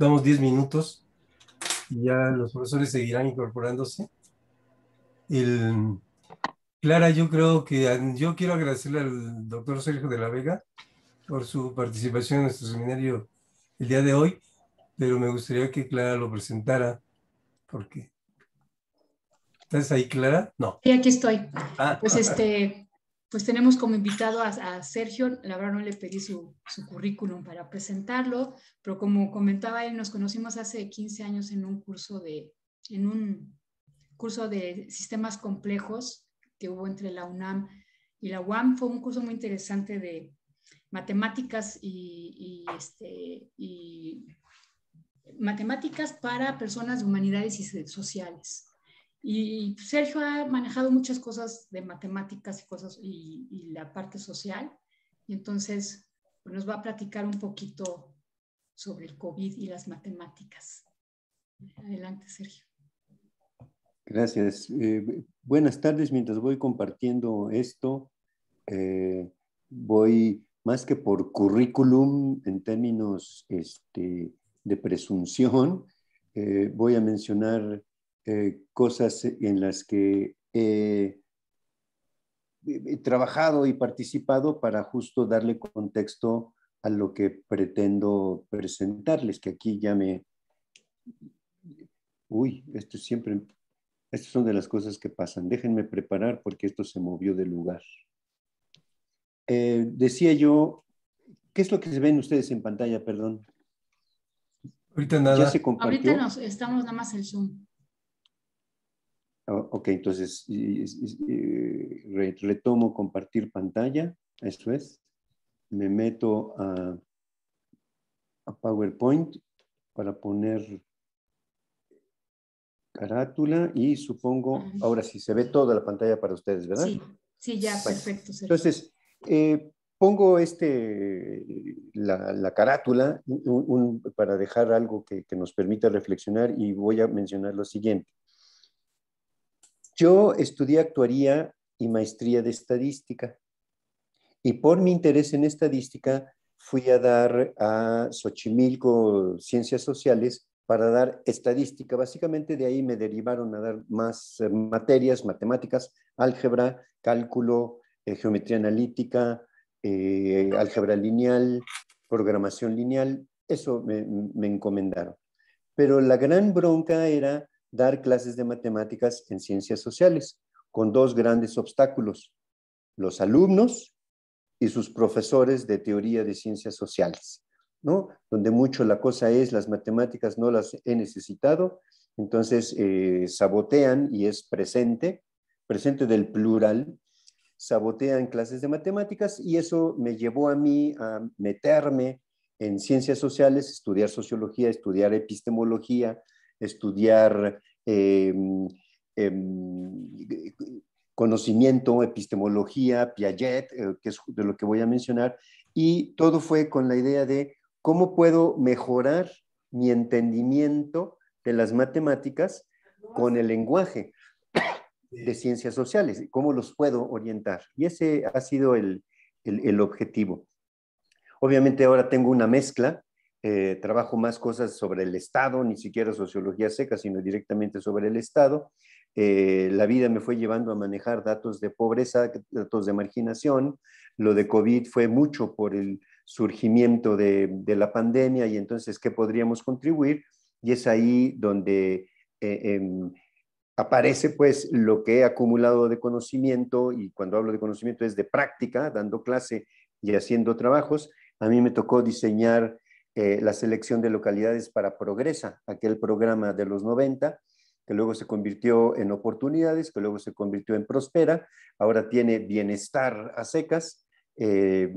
damos 10 minutos y ya los profesores seguirán incorporándose. El, Clara, yo creo que yo quiero agradecerle al doctor Sergio de la Vega por su participación en nuestro seminario el día de hoy, pero me gustaría que Clara lo presentara, porque... ¿Estás ahí, Clara? No. Sí, aquí estoy. Ah. Pues este, pues tenemos como invitado a, Sergio, la verdad no le pedí su, currículum para presentarlo, pero como comentaba él, nos conocimos hace 15 años en un curso de, en un curso de sistemas complejos que hubo entre la UNAM y la UAM. Fue un curso muy interesante de matemáticas y, este, y matemáticas para personas de humanidades y sociales. Y Sergio ha manejado muchas cosas de matemáticas y cosas y, la parte social. Y entonces pues, nos va a platicar un poquito sobre el COVID y las matemáticas. Adelante, Sergio. Gracias. Eh, buenas tardes. Mientras voy compartiendo esto, eh, voy más que por currículum en términos este, de presunción, eh, voy a mencionar eh, cosas en las que he, trabajado y participado para justo darle contexto a lo que pretendo presentarles, que aquí ya me... Uy, esto siempre... Estas son de las cosas que pasan. Déjenme preparar porque esto se movió de lugar. Eh, decía yo, ¿qué es lo que se ven ustedes en pantalla? Perdón. Ahorita nada. se Ahorita nos, estamos nada más el Zoom. Oh, ok, entonces retomo compartir pantalla, eso es. Me meto a, a PowerPoint para poner carátula y supongo, ahora sí se ve toda la pantalla para ustedes, ¿verdad? Sí, sí, ya, perfecto. Entonces, eh, pongo este, la, carátula para dejar algo que, que nos permita reflexionar y voy a mencionar lo siguiente. Yo estudié actuaría y maestría de estadística. Y por mi interés en estadística fui a dar a Xochimilco Ciencias Sociales para dar estadística. Básicamente de ahí me derivaron a dar más eh, materias, matemáticas, álgebra, cálculo, eh, geometría analítica, eh, álgebra lineal, programación lineal. Eso me, me encomendaron. Pero la gran bronca era dar clases de matemáticas en ciencias sociales, con dos grandes obstáculos, los alumnos y sus profesores de teoría de ciencias sociales, ¿no? Donde mucho la cosa es, las matemáticas no las he necesitado, entonces eh, sabotean y es presente, presente del plural, sabotean clases de matemáticas y eso me llevó a mí a meterme en ciencias sociales, estudiar sociología, estudiar epistemología, estudiar em, em, conocimiento, epistemología, Piaget, eh, que es de lo que voy a mencionar, y todo fue con la idea de cómo puedo mejorar mi entendimiento de las matemáticas con el lenguaje de ciencias sociales, cómo los puedo orientar. Y ese ha sido el, el objetivo. Obviamente ahora tengo una mezcla eh, trabajo más cosas sobre el Estado, ni siquiera sociología seca, sino directamente sobre el Estado. Eh, la vida me fue llevando a manejar datos de pobreza, datos de marginación. Lo de COVID fue mucho por el surgimiento de, de la pandemia y entonces, ¿qué podríamos contribuir? Y es ahí donde eh, em, aparece pues lo que he acumulado de conocimiento y cuando hablo de conocimiento es de práctica, dando clase y haciendo trabajos. A mí me tocó diseñar eh, la selección de localidades para Progresa, aquel programa de los 90, que luego se convirtió en oportunidades, que luego se convirtió en Prospera, ahora tiene bienestar a secas, eh,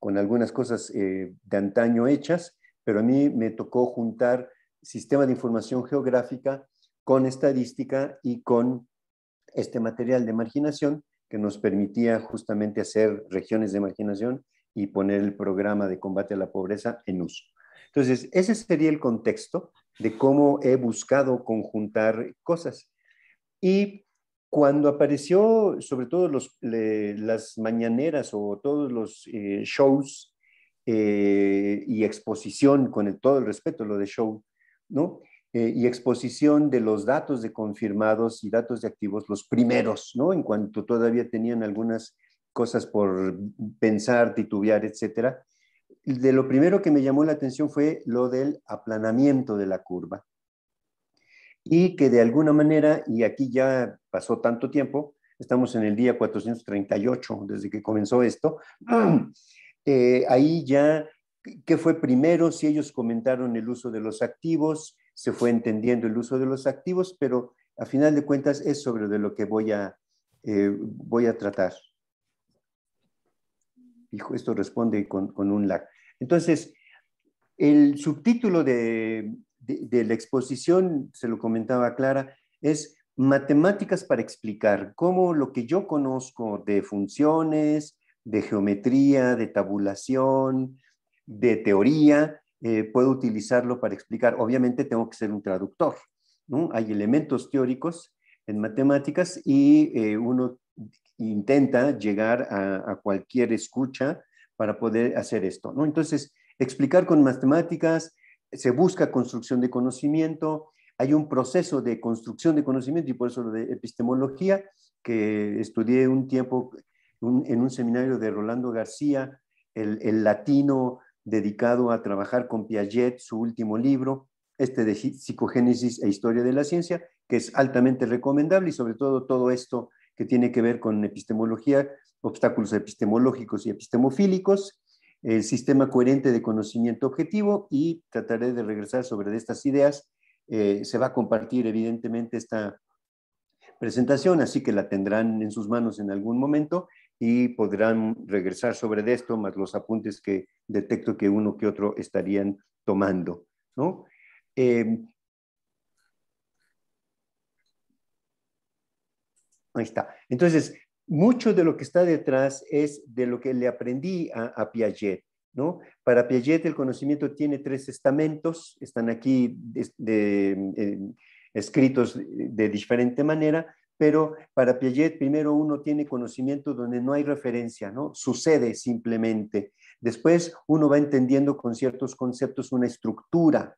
con algunas cosas eh, de antaño hechas, pero a mí me tocó juntar sistema de información geográfica con estadística y con este material de marginación que nos permitía justamente hacer regiones de marginación y poner el programa de combate a la pobreza en uso. Entonces, ese sería el contexto de cómo he buscado conjuntar cosas. Y cuando apareció, sobre todo los, las mañaneras o todos los eh, shows eh, y exposición, con todo el respeto, lo de show, ¿no? Eh, y exposición de los datos de confirmados y datos de activos, los primeros, ¿no? En cuanto todavía tenían algunas cosas por pensar, titubear, etcétera. De lo primero que me llamó la atención fue lo del aplanamiento de la curva. Y que de alguna manera, y aquí ya pasó tanto tiempo, estamos en el día 438 desde que comenzó esto, eh, ahí ya, ¿qué fue primero? Si ellos comentaron el uso de los activos, se fue entendiendo el uso de los activos, pero a final de cuentas es sobre de lo que voy a, eh, voy a tratar. Y esto responde con, un lag. Entonces, el subtítulo de, de, la exposición, se lo comentaba Clara, es matemáticas para explicar cómo lo que yo conozco de funciones, de geometría, de tabulación, de teoría, eh, puedo utilizarlo para explicar. Obviamente tengo que ser un traductor. ¿no? Hay elementos teóricos en matemáticas y eh, uno intenta llegar a, cualquier escucha para poder hacer esto. ¿no? Entonces, explicar con matemáticas, se busca construcción de conocimiento, hay un proceso de construcción de conocimiento y por eso lo de epistemología, que estudié un tiempo en un seminario de Rolando García, el, el latino dedicado a trabajar con Piaget, su último libro, este de psicogénesis e historia de la ciencia, que es altamente recomendable y sobre todo todo esto que tiene que ver con epistemología, obstáculos epistemológicos y epistemofílicos, el sistema coherente de conocimiento objetivo y trataré de regresar sobre estas ideas. Eh, se va a compartir evidentemente esta presentación, así que la tendrán en sus manos en algún momento y podrán regresar sobre esto, más los apuntes que detecto que uno que otro estarían tomando. ¿no? Em, ahí está. Entonces, mucho de lo que está detrás es de lo que le aprendí a, Piaget. ¿no? Para Piaget el conocimiento tiene tres estamentos, están aquí eh, escritos de diferente manera, pero para Piaget primero uno tiene conocimiento donde no hay referencia, ¿no? Sucede simplemente. Después uno va entendiendo con ciertos conceptos una estructura,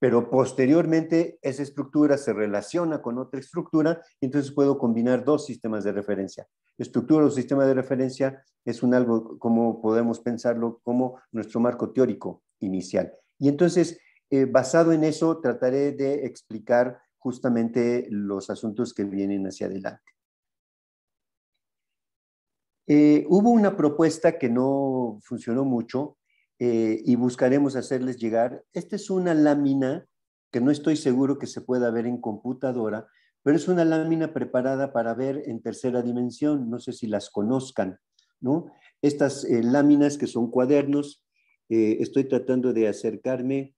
pero posteriormente esa estructura se relaciona con otra estructura y entonces puedo combinar dos sistemas de referencia. Estructura o sistema de referencia es un algo como podemos pensarlo como nuestro marco teórico inicial. Y entonces, eh, basado en eso, trataré de explicar justamente los asuntos que vienen hacia adelante. Eh, hubo una propuesta que no funcionó mucho eh, y buscaremos hacerles llegar. Esta es una lámina que no estoy seguro que se pueda ver en computadora, pero es una lámina preparada para ver en tercera dimensión. No sé si las conozcan, ¿no? Estas eh, láminas que son cuadernos, estoy tratando de acercarme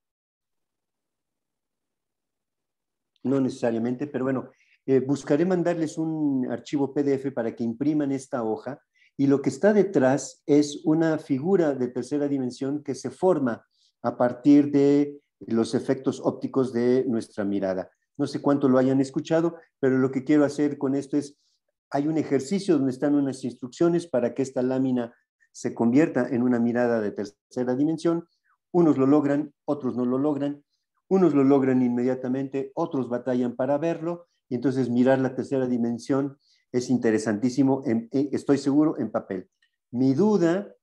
no necesariamente, pero bueno, eh, buscaré mandarles un archivo PDF para que impriman esta hoja y lo que está detrás es una figura de tercera dimensión que se forma a partir de los efectos ópticos de nuestra mirada. No sé cuánto lo hayan escuchado, pero lo que quiero hacer con esto es, hay un ejercicio donde están unas instrucciones para que esta lámina se convierta en una mirada de tercera dimensión. Unos lo logran, otros no lo logran. Unos lo logran inmediatamente, otros batallan para verlo, y entonces mirar la tercera dimensión es interesantísimo, estoy seguro, en papel. Mi duda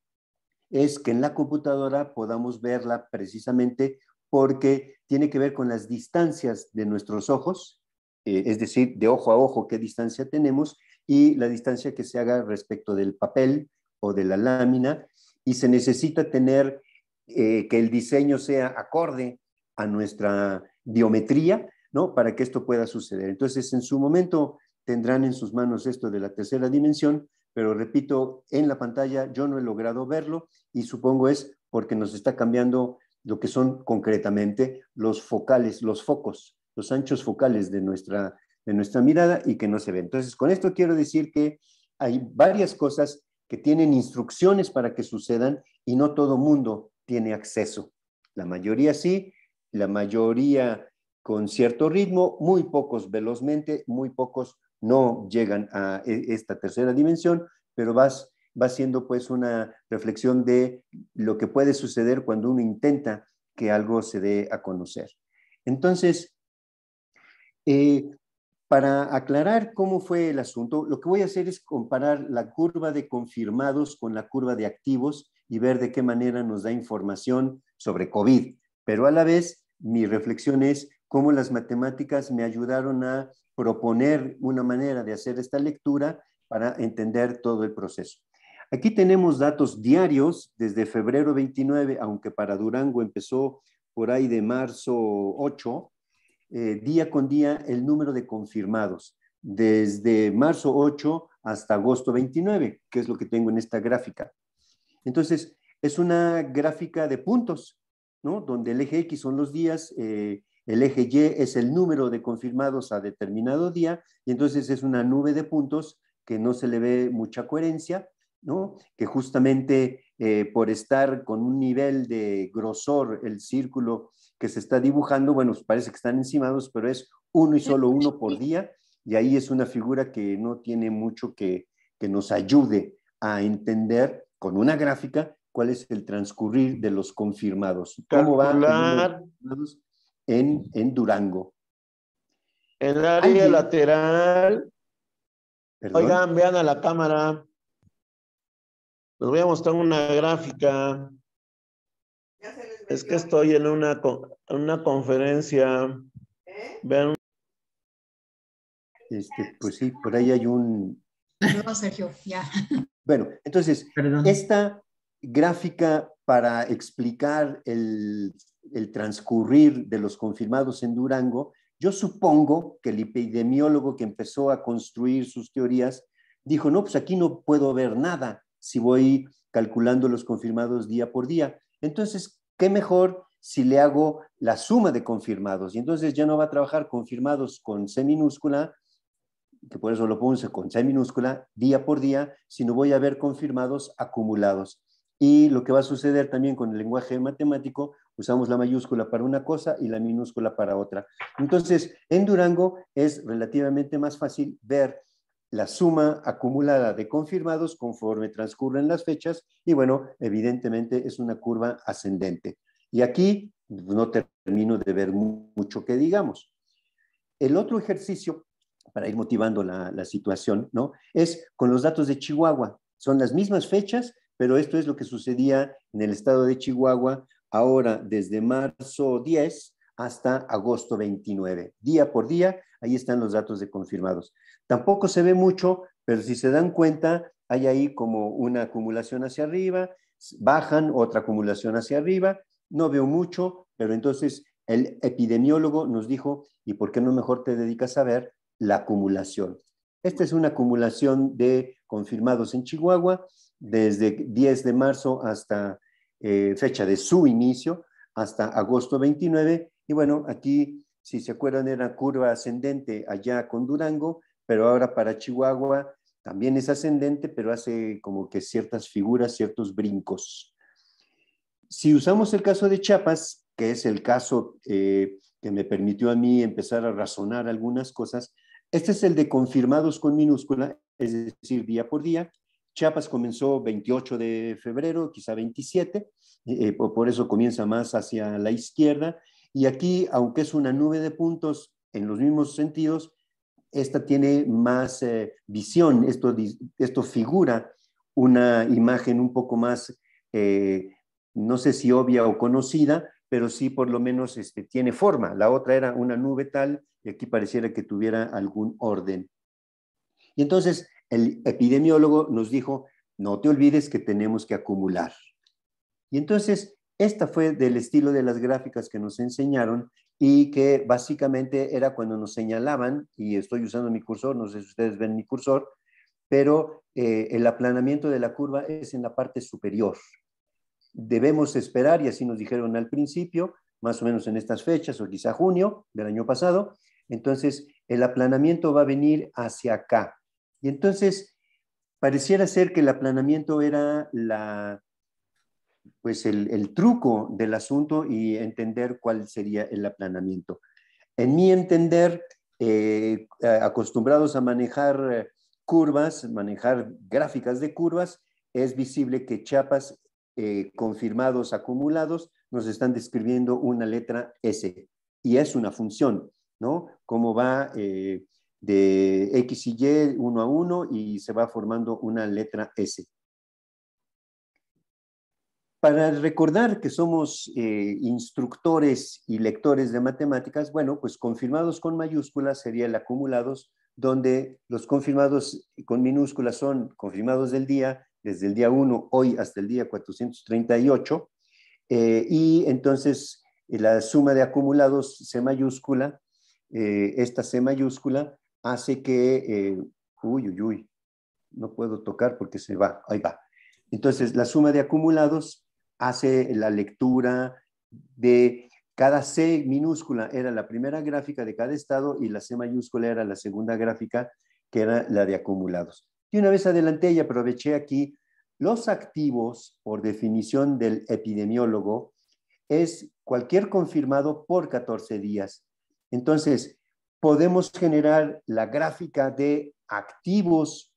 es que en la computadora podamos verla precisamente porque tiene que ver con las distancias de nuestros ojos, eh, es decir, de ojo a ojo qué distancia tenemos y la distancia que se haga respecto del papel o de la lámina y se necesita tener eh, que el diseño sea acorde a nuestra biometría, ¿no? Para que esto pueda suceder. Entonces, en su momento tendrán en sus manos esto de la tercera dimensión, pero repito, en la pantalla yo no he logrado verlo y supongo es porque nos está cambiando lo que son concretamente los focales, los focos, los anchos focales de nuestra, de nuestra mirada y que no se ven. Entonces, con esto quiero decir que hay varias cosas que tienen instrucciones para que sucedan y no todo mundo tiene acceso. La mayoría sí, la mayoría con cierto ritmo, muy pocos velozmente, muy pocos no llegan a e, esta tercera dimensión, pero vas va siendo pues una reflexión de lo que puede suceder cuando uno intenta que algo se dé a conocer. Entonces, eh, para aclarar cómo fue el asunto, lo que voy a hacer es comparar la curva de confirmados con la curva de activos y ver de qué manera nos da información sobre COVID. Pero a la vez, mi reflexión es cómo las matemáticas me ayudaron a proponer una manera de hacer esta lectura para entender todo el proceso. Aquí tenemos datos diarios desde febrero 29, aunque para Durango empezó por ahí de marzo 8, eh, día con día el número de confirmados, desde marzo 8 hasta agosto 29, que es lo que tengo en esta gráfica. Entonces, es una gráfica de puntos, ¿no? Donde el eje X son los días, eh, el eje Y es el número de confirmados a determinado día, y entonces es una nube de puntos que no se le ve mucha coherencia, ¿no? Que justamente eh, por estar con un nivel de grosor, el círculo que se está dibujando, bueno, parece que están encimados, pero es uno y solo uno por día, y ahí es una figura que no tiene mucho que, que nos ayude a entender con una gráfica cuál es el transcurrir de los confirmados. ¿Cómo va en, en Durango? En el área lateral. Oigan, vean a la cámara. Les voy a mostrar una gráfica. Es que estoy en una, una conferencia. ¿Eh? Vean. Este, pues sí, por ahí hay un. No, Sergio, ya. Bueno, entonces, esta gráfica para explicar el, el transcurrir de los confirmados en Durango, yo supongo que el epidemiólogo que empezó a construir sus teorías dijo, no, pues aquí no puedo ver nada si voy calculando los confirmados día por día. Entonces, ¿qué mejor si le hago la suma de confirmados? Y entonces ya no va a trabajar confirmados con C minúscula, que por eso lo puse con C minúscula, día por día, sino voy a ver confirmados acumulados. Y lo que va a suceder también con el lenguaje matemático, usamos la mayúscula para una cosa y la minúscula para otra. Entonces, en Durango es relativamente más fácil ver la suma acumulada de confirmados conforme transcurren las fechas y bueno, evidentemente es una curva ascendente. Y aquí no termino de ver mucho que digamos. El otro ejercicio, para ir motivando la, situación, ¿no? Es con los datos de Chihuahua. Son las mismas fechas, pero esto es lo que sucedía en el estado de Chihuahua ahora desde marzo 10 hasta agosto 29. Día por día, ahí están los datos de confirmados. Tampoco se ve mucho, pero si se dan cuenta, hay ahí como una acumulación hacia arriba, bajan otra acumulación hacia arriba. No veo mucho, pero entonces el epidemiólogo nos dijo, ¿y por qué no mejor te dedicas a ver la acumulación? Esta es una acumulación de confirmados en Chihuahua desde 10 de marzo hasta eh, fecha de su inicio, hasta agosto 29. Y bueno, aquí, si se acuerdan, era curva ascendente allá con Durango, pero ahora para Chihuahua también es ascendente, pero hace como que ciertas figuras, ciertos brincos. Si usamos el caso de Chiapas, que es el caso eh, que me permitió a mí empezar a razonar algunas cosas, este es el de confirmados con minúscula, es decir, día por día, Chiapas comenzó 28 de febrero, quizá 27, eh, eh, por eso comienza más hacia la izquierda. Y aquí, aunque es una nube de puntos en los mismos sentidos, esta tiene más eh, visión, esto, esto figura una imagen un poco más, no sé si obvia o conocida, pero sí por lo menos este, tiene forma. La otra era una nube tal y aquí pareciera que tuviera algún orden. Y entonces el epidemiólogo nos dijo, no te olvides que tenemos que acumular. Y entonces, esta fue del estilo de las gráficas que nos enseñaron y que básicamente era cuando nos señalaban, y estoy usando mi cursor, no sé si ustedes ven mi cursor, pero eh, el aplanamiento de la curva es en la parte superior. Debemos esperar, y así nos dijeron al principio, más o menos en estas fechas, o quizá junio del año pasado, entonces el aplanamiento va a venir hacia acá, y entonces, pareciera ser que el aplanamiento era la, pues el, truco del asunto y entender cuál sería el aplanamiento. En mi entender, eh, acostumbrados a manejar curvas, manejar gráficas de curvas, es visible que Chiapas, eh, confirmados acumulados, nos están describiendo una letra S. Y es una función, ¿no? Cómo va eh, de X y Y uno a uno y se va formando una letra S. Para recordar que somos eh, instructores y lectores de matemáticas, bueno, pues confirmados con mayúsculas sería el acumulados, donde los confirmados con minúsculas son confirmados del día, desde el día 1, hoy hasta el día 438, eh, y entonces la suma de acumulados C mayúscula, eh, esta C mayúscula hace que, uy, uy, uy, no puedo tocar porque se va, ahí va. Entonces, la suma de acumulados hace la lectura de cada C minúscula era la primera gráfica de cada estado y la C mayúscula era la segunda gráfica, que era la de acumulados. Y una vez adelanté y aproveché aquí, los activos, por definición del epidemiólogo, es cualquier confirmado por 14 días. Entonces, podemos generar la gráfica de activos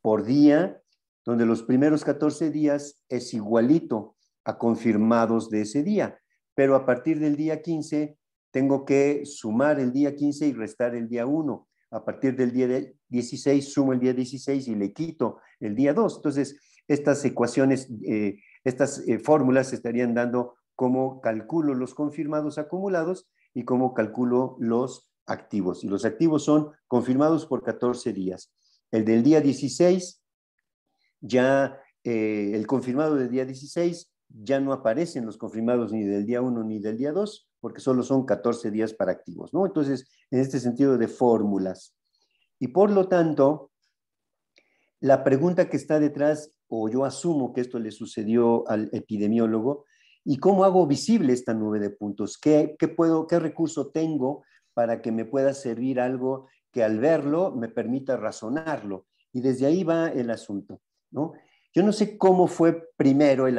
por día, donde los primeros 14 días es igualito a confirmados de ese día. Pero a partir del día 15 tengo que sumar el día 15 y restar el día 1. A partir del día 16 sumo el día 16 y le quito el día 2. Entonces, estas ecuaciones, eh, estas eh, fórmulas estarían dando cómo calculo los confirmados acumulados y cómo calculo los activos. Y los activos son confirmados por 14 días. El del día 16, ya eh, el confirmado del día 16 ya no aparecen los confirmados ni del día 1 ni del día 2, porque solo son 14 días para activos, ¿no? Entonces, en este sentido de fórmulas. Y por lo tanto, la pregunta que está detrás, o yo asumo que esto le sucedió al epidemiólogo, ¿y cómo hago visible esta nube de puntos? ¿Qué, qué puedo, qué recurso tengo para que me pueda servir algo que al verlo me permita razonarlo? Y desde ahí va el asunto, ¿no? Yo no sé cómo fue primero el,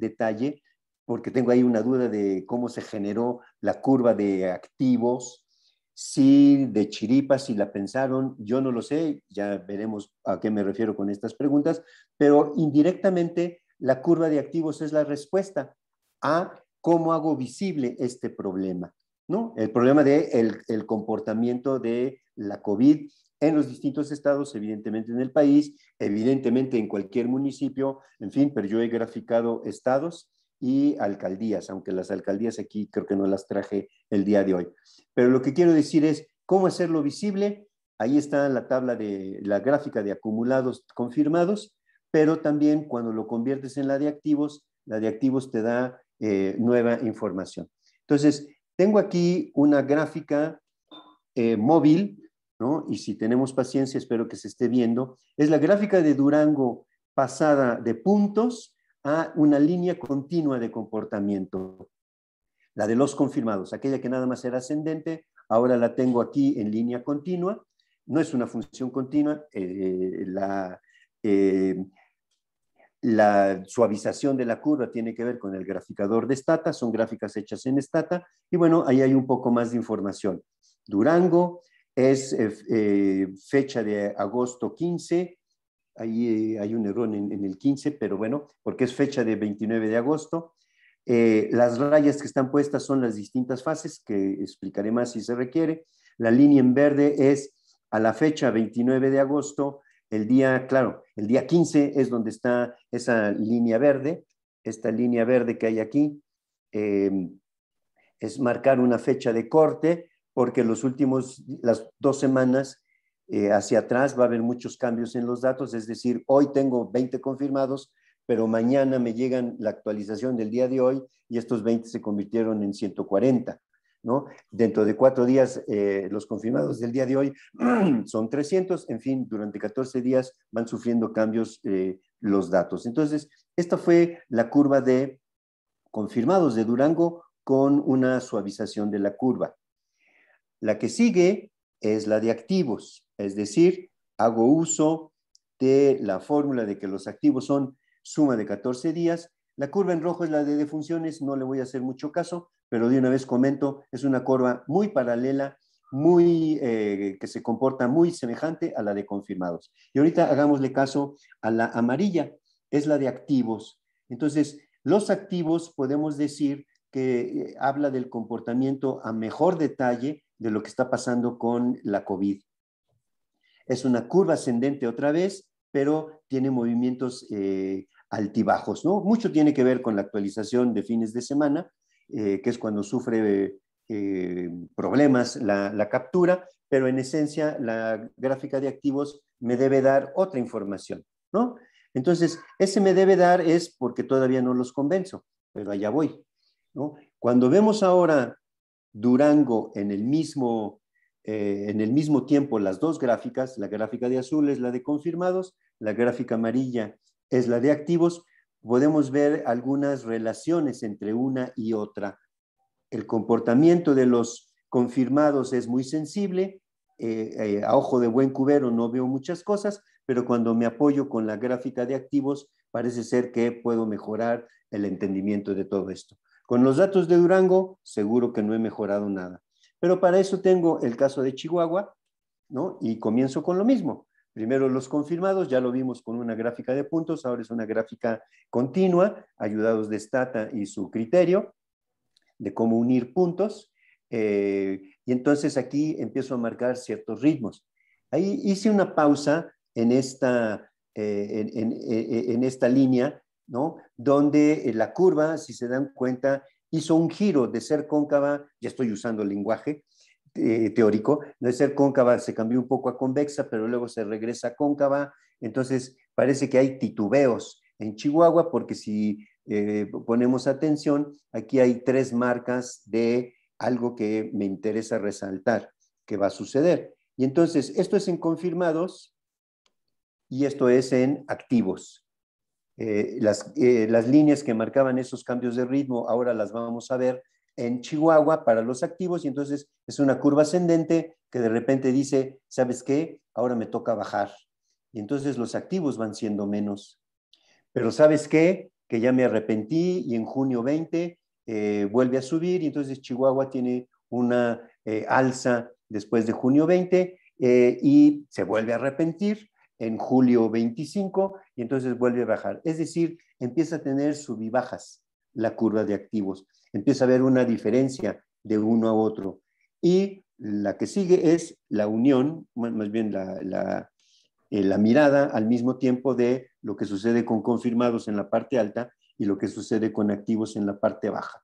detalle, porque tengo ahí una duda de cómo se generó la curva de activos, si de chiripa, si la pensaron, yo no lo sé, ya veremos a qué me refiero con estas preguntas, pero indirectamente la curva de activos es la respuesta a cómo hago visible este problema, ¿no? El problema de el comportamiento de la COVID en los distintos estados, evidentemente en el país, evidentemente en cualquier municipio, en fin, pero yo he graficado estados y alcaldías, aunque las alcaldías aquí creo que no las traje el día de hoy. Pero lo que quiero decir es cómo hacerlo visible. Ahí está la tabla de la gráfica de acumulados confirmados, pero también cuando lo conviertes en la de activos, la de activos te da eh, nueva información. Entonces, tengo aquí una gráfica eh, móvil y si tenemos paciencia, espero que se esté viendo, es la gráfica de Durango pasada de puntos a una línea continua de comportamiento. La de los confirmados, aquella que nada más era ascendente, ahora la tengo aquí en línea continua. No es una función continua, eh, la, eh, la suavización de la curva tiene que ver con el graficador de Stata, son gráficas hechas en Stata, y bueno, ahí hay un poco más de información. Durango, es eh, eh, fecha de agosto 15, ahí eh, hay un error en, el 15, pero bueno, porque es fecha de 29 de agosto. las rayas que están puestas son las distintas fases, que explicaré más si se requiere. La línea en verde es a la fecha 29 de agosto, el día, claro, el día 15 es donde está esa línea verde, esta línea verde que hay aquí, es marcar una fecha de corte, porque los últimos, las dos semanas eh, hacia atrás va a haber muchos cambios en los datos, es decir, hoy tengo 20 confirmados, pero mañana me llegan la actualización del día de hoy y estos 20 se convirtieron en 140. ¿No? Dentro de cuatro días, eh, los confirmados del día de hoy son 300, en fin, durante 14 días van sufriendo cambios eh, los datos. Entonces, esta fue la curva de confirmados de Durango con una suavización de la curva. La que sigue es la de activos, es decir, hago uso de la fórmula de que los activos son suma de 14 días. La curva en rojo es la de defunciones, no le voy a hacer mucho caso, pero de una vez comento, es una curva muy paralela, muy, eh, que se comporta muy semejante a la de confirmados. Y ahorita hagámosle caso a la amarilla. es la de activos. Entonces, los activos podemos decir que eh, habla del comportamiento a mejor detalle de lo que está pasando con la COVID. Es una curva ascendente otra vez, pero tiene movimientos eh, altibajos, ¿no? Mucho tiene que ver con la actualización de fines de semana, eh, que es cuando sufre problemas la, la captura, pero en esencia la gráfica de activos me debe dar otra información, ¿no? Entonces, ese me debe dar es porque todavía no los convenzo, pero allá voy. ¿no? Cuando vemos ahora Durango en el mismo, eh, en el mismo tiempo las dos gráficas, la gráfica de azul es la de confirmados, la gráfica amarilla es la de activos, podemos ver algunas relaciones entre una y otra. El comportamiento de los confirmados es muy sensible, eh, eh, a ojo de buen cubero no veo muchas cosas, pero cuando me apoyo con la gráfica de activos, parece ser que puedo mejorar el entendimiento de todo esto. Con los datos de Durango, seguro que no he mejorado nada. Pero para eso tengo el caso de Chihuahua, ¿no? Y comienzo con lo mismo. Primero los confirmados, ya lo vimos con una gráfica de puntos, ahora es una gráfica continua, ayudados de Stata y su criterio de cómo unir puntos. Eh, y entonces aquí empiezo a marcar ciertos ritmos. Ahí hice una pausa en esta, eh, eh, en, esta línea, ¿no? Donde la curva, si se dan cuenta, hizo un giro de ser cóncava, ya estoy usando el lenguaje teórico, de ser cóncava se cambió un poco a convexa, pero luego se regresa a cóncava, entonces parece que hay titubeos en Chihuahua, porque si ponemos atención, aquí hay tres marcas de algo que me interesa resaltar que va a suceder. Y entonces, esto es en confirmados y esto es en activos. Eh, las, eh, las líneas que marcaban esos cambios de ritmo ahora las vamos a ver en Chihuahua para los activos y entonces es una curva ascendente que de repente dice, ¿sabes qué? Ahora me toca bajar. Y entonces los activos van siendo menos. Pero ¿sabes qué? Que ya me arrepentí y en junio 20 eh, vuelve a subir y entonces Chihuahua tiene una eh, alza después de junio 20 eh, y se vuelve a arrepentir en julio 25 y entonces vuelve a bajar. Es decir, empieza a tener subibajas la curva de activos, empieza a haber una diferencia de uno a otro. Y la que sigue es la unión, más bien la, la, la mirada al mismo tiempo de lo que sucede con confirmados en la parte alta y lo que sucede con activos en la parte baja.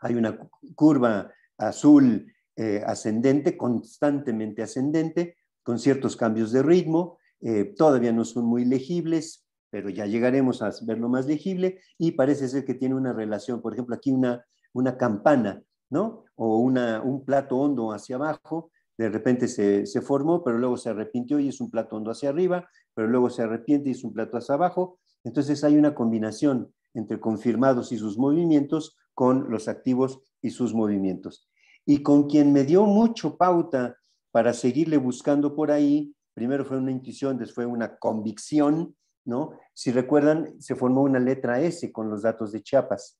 Hay una curva azul eh, ascendente, constantemente ascendente, con ciertos cambios de ritmo. Eh, todavía no son muy legibles, pero ya llegaremos a verlo más legible y parece ser que tiene una relación, por ejemplo, aquí una, una campana, ¿no? O una, un plato hondo hacia abajo, de repente se, se, formó, pero luego se arrepintió y es un plato hondo hacia arriba, pero luego se arrepiente y es un plato hacia abajo. Entonces hay una combinación entre confirmados y sus movimientos con los activos y sus movimientos. Y con quien me dio mucho pauta para seguirle buscando por ahí, primero fue una intuición, después fue una convicción, ¿no? Si recuerdan, se formó una letra S con los datos de Chiapas,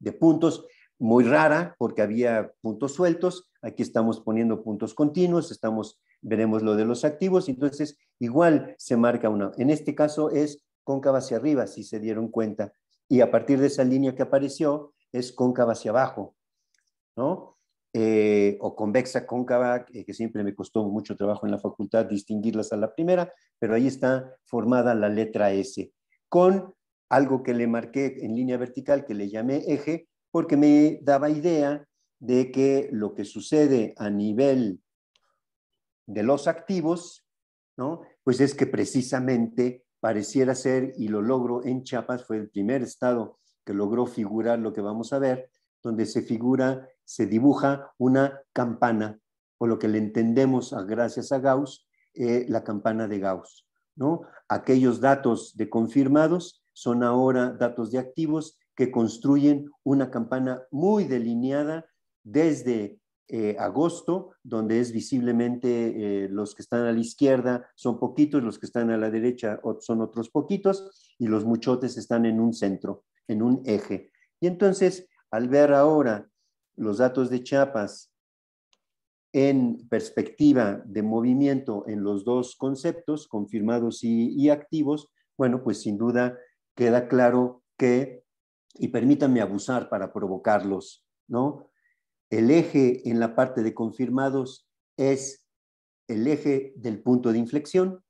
de puntos, muy rara porque había puntos sueltos, aquí estamos poniendo puntos continuos, estamos, veremos lo de los activos, entonces igual se marca una, en este caso es cóncava hacia arriba, si se dieron cuenta, y a partir de esa línea que apareció es cóncava hacia abajo, ¿no? Eh, o convexa cóncava, que siempre me costó mucho trabajo en la facultad distinguirlas a la primera, pero ahí está formada la letra S, con algo que le marqué en línea vertical que le llamé eje, porque me daba idea de que lo que sucede a nivel de los activos, ¿no? Pues es que precisamente pareciera ser, y lo logro en Chiapas, fue el primer estado que logró figurar lo que vamos a ver, donde se figura, se dibuja una campana, o lo que le entendemos gracias a Gauss, eh, la campana de Gauss. ¿no? Aquellos datos de confirmados son ahora datos de activos que construyen una campana muy delineada desde eh, agosto, donde es visiblemente eh, los que están a la izquierda son poquitos, los que están a la derecha son otros poquitos, y los muchotes están en un centro, en un eje. Y entonces, al ver ahora los datos de Chiapas en perspectiva de movimiento en los dos conceptos, confirmados y, activos, Bueno, pues sin duda queda claro que, y permítanme abusar para provocarlos, ¿no? El eje en la parte de confirmados es el eje del punto de inflexión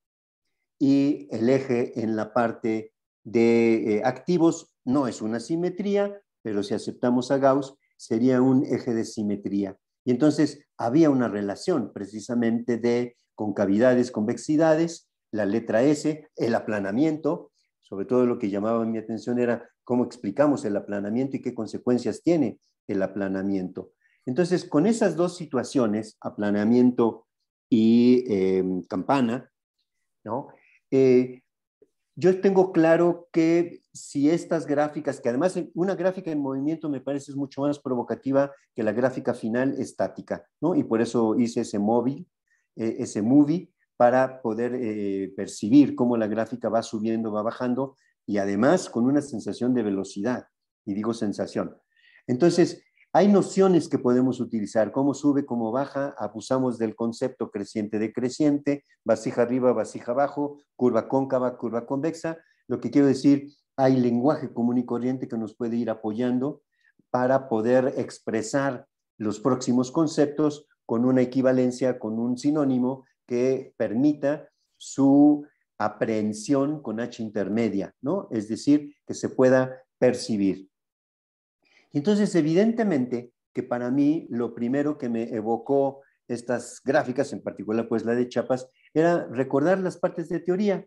y el eje en la parte de eh, activos no es una simetría, pero si aceptamos a Gauss, sería un eje de simetría. Y entonces había una relación precisamente de concavidades, convexidades, la letra S, el aplanamiento, sobre todo lo que llamaba mi atención era cómo explicamos el aplanamiento y qué consecuencias tiene el aplanamiento. Entonces, con esas dos situaciones, aplanamiento y em, campana, ¿no? Eh, yo tengo claro que si estas gráficas, que además una gráfica en movimiento me parece es mucho más provocativa que la gráfica final estática, ¿no? Y por eso hice ese móvil, eh, ese movie, para poder eh, percibir cómo la gráfica va subiendo, va bajando, y además con una sensación de velocidad, y digo sensación. Entonces, hay nociones que podemos utilizar, cómo sube, cómo baja, abusamos del concepto creciente decreciente, vasija arriba, vasija abajo, curva cóncava, curva convexa. Lo que quiero decir, hay lenguaje común y corriente que nos puede ir apoyando para poder expresar los próximos conceptos con una equivalencia, con un sinónimo que permita su aprehensión con H intermedia, ¿no? Es decir, que se pueda percibir. Entonces, evidentemente que para mí lo primero que me evocó estas gráficas, en particular pues la de Chapas, era recordar las partes de teoría.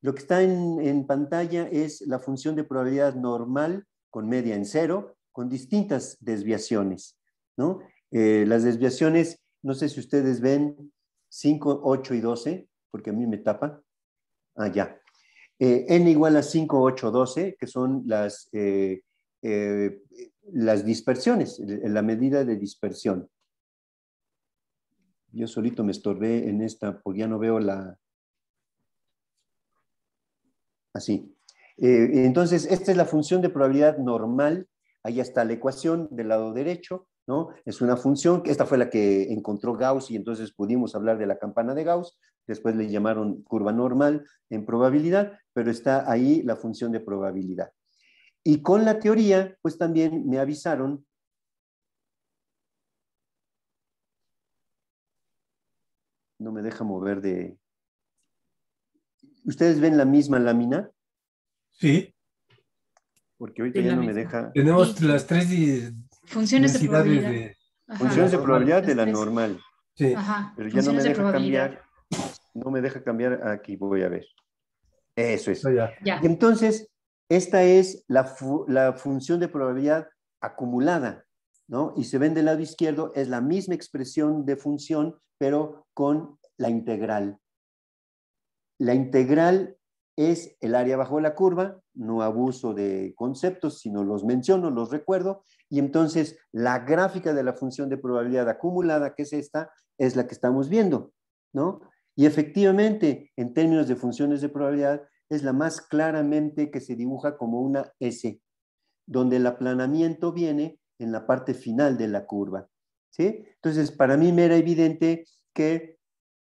Lo que está en, pantalla es la función de probabilidad normal con media en cero, con distintas desviaciones. ¿no? Eh, las desviaciones, no sé si ustedes ven 5, 8 y 12, porque a mí me tapa. Ah, ya. Eh, n igual a 5, 8, 12, que son las eh, las dispersiones, la medida de dispersión. Yo solito me estorbé en esta, porque ya no veo la... Así. Eh, entonces, esta es la función de probabilidad normal. Ahí está la ecuación del lado derecho, ¿no? Es una función, esta fue la que encontró Gauss y entonces pudimos hablar de la campana de Gauss. Después le llamaron curva normal en probabilidad, pero está ahí la función de probabilidad. Y con la teoría, pues también me avisaron no me deja mover de... ¿Ustedes ven la misma lámina? Sí. Porque ahorita ya no me deja... Tenemos las tres funciones de probabilidad. funciones de probabilidad de la normal. Sí. Pero ya no me deja cambiar. No me deja cambiar. Aquí voy a ver. Eso es. Ya. Y entonces, esta es la, función de probabilidad acumulada, ¿no? Y se ven del lado izquierdo, es la misma expresión de función, pero con la integral. La integral es el área bajo la curva, no abuso de conceptos, sino los menciono, los recuerdo, y entonces la gráfica de la función de probabilidad acumulada, que es esta, es la que estamos viendo, ¿no? Y efectivamente, en términos de funciones de probabilidad, es la más claramente que se dibuja como una S, donde el aplanamiento viene en la parte final de la curva. ¿sí? Entonces, para mí me era evidente que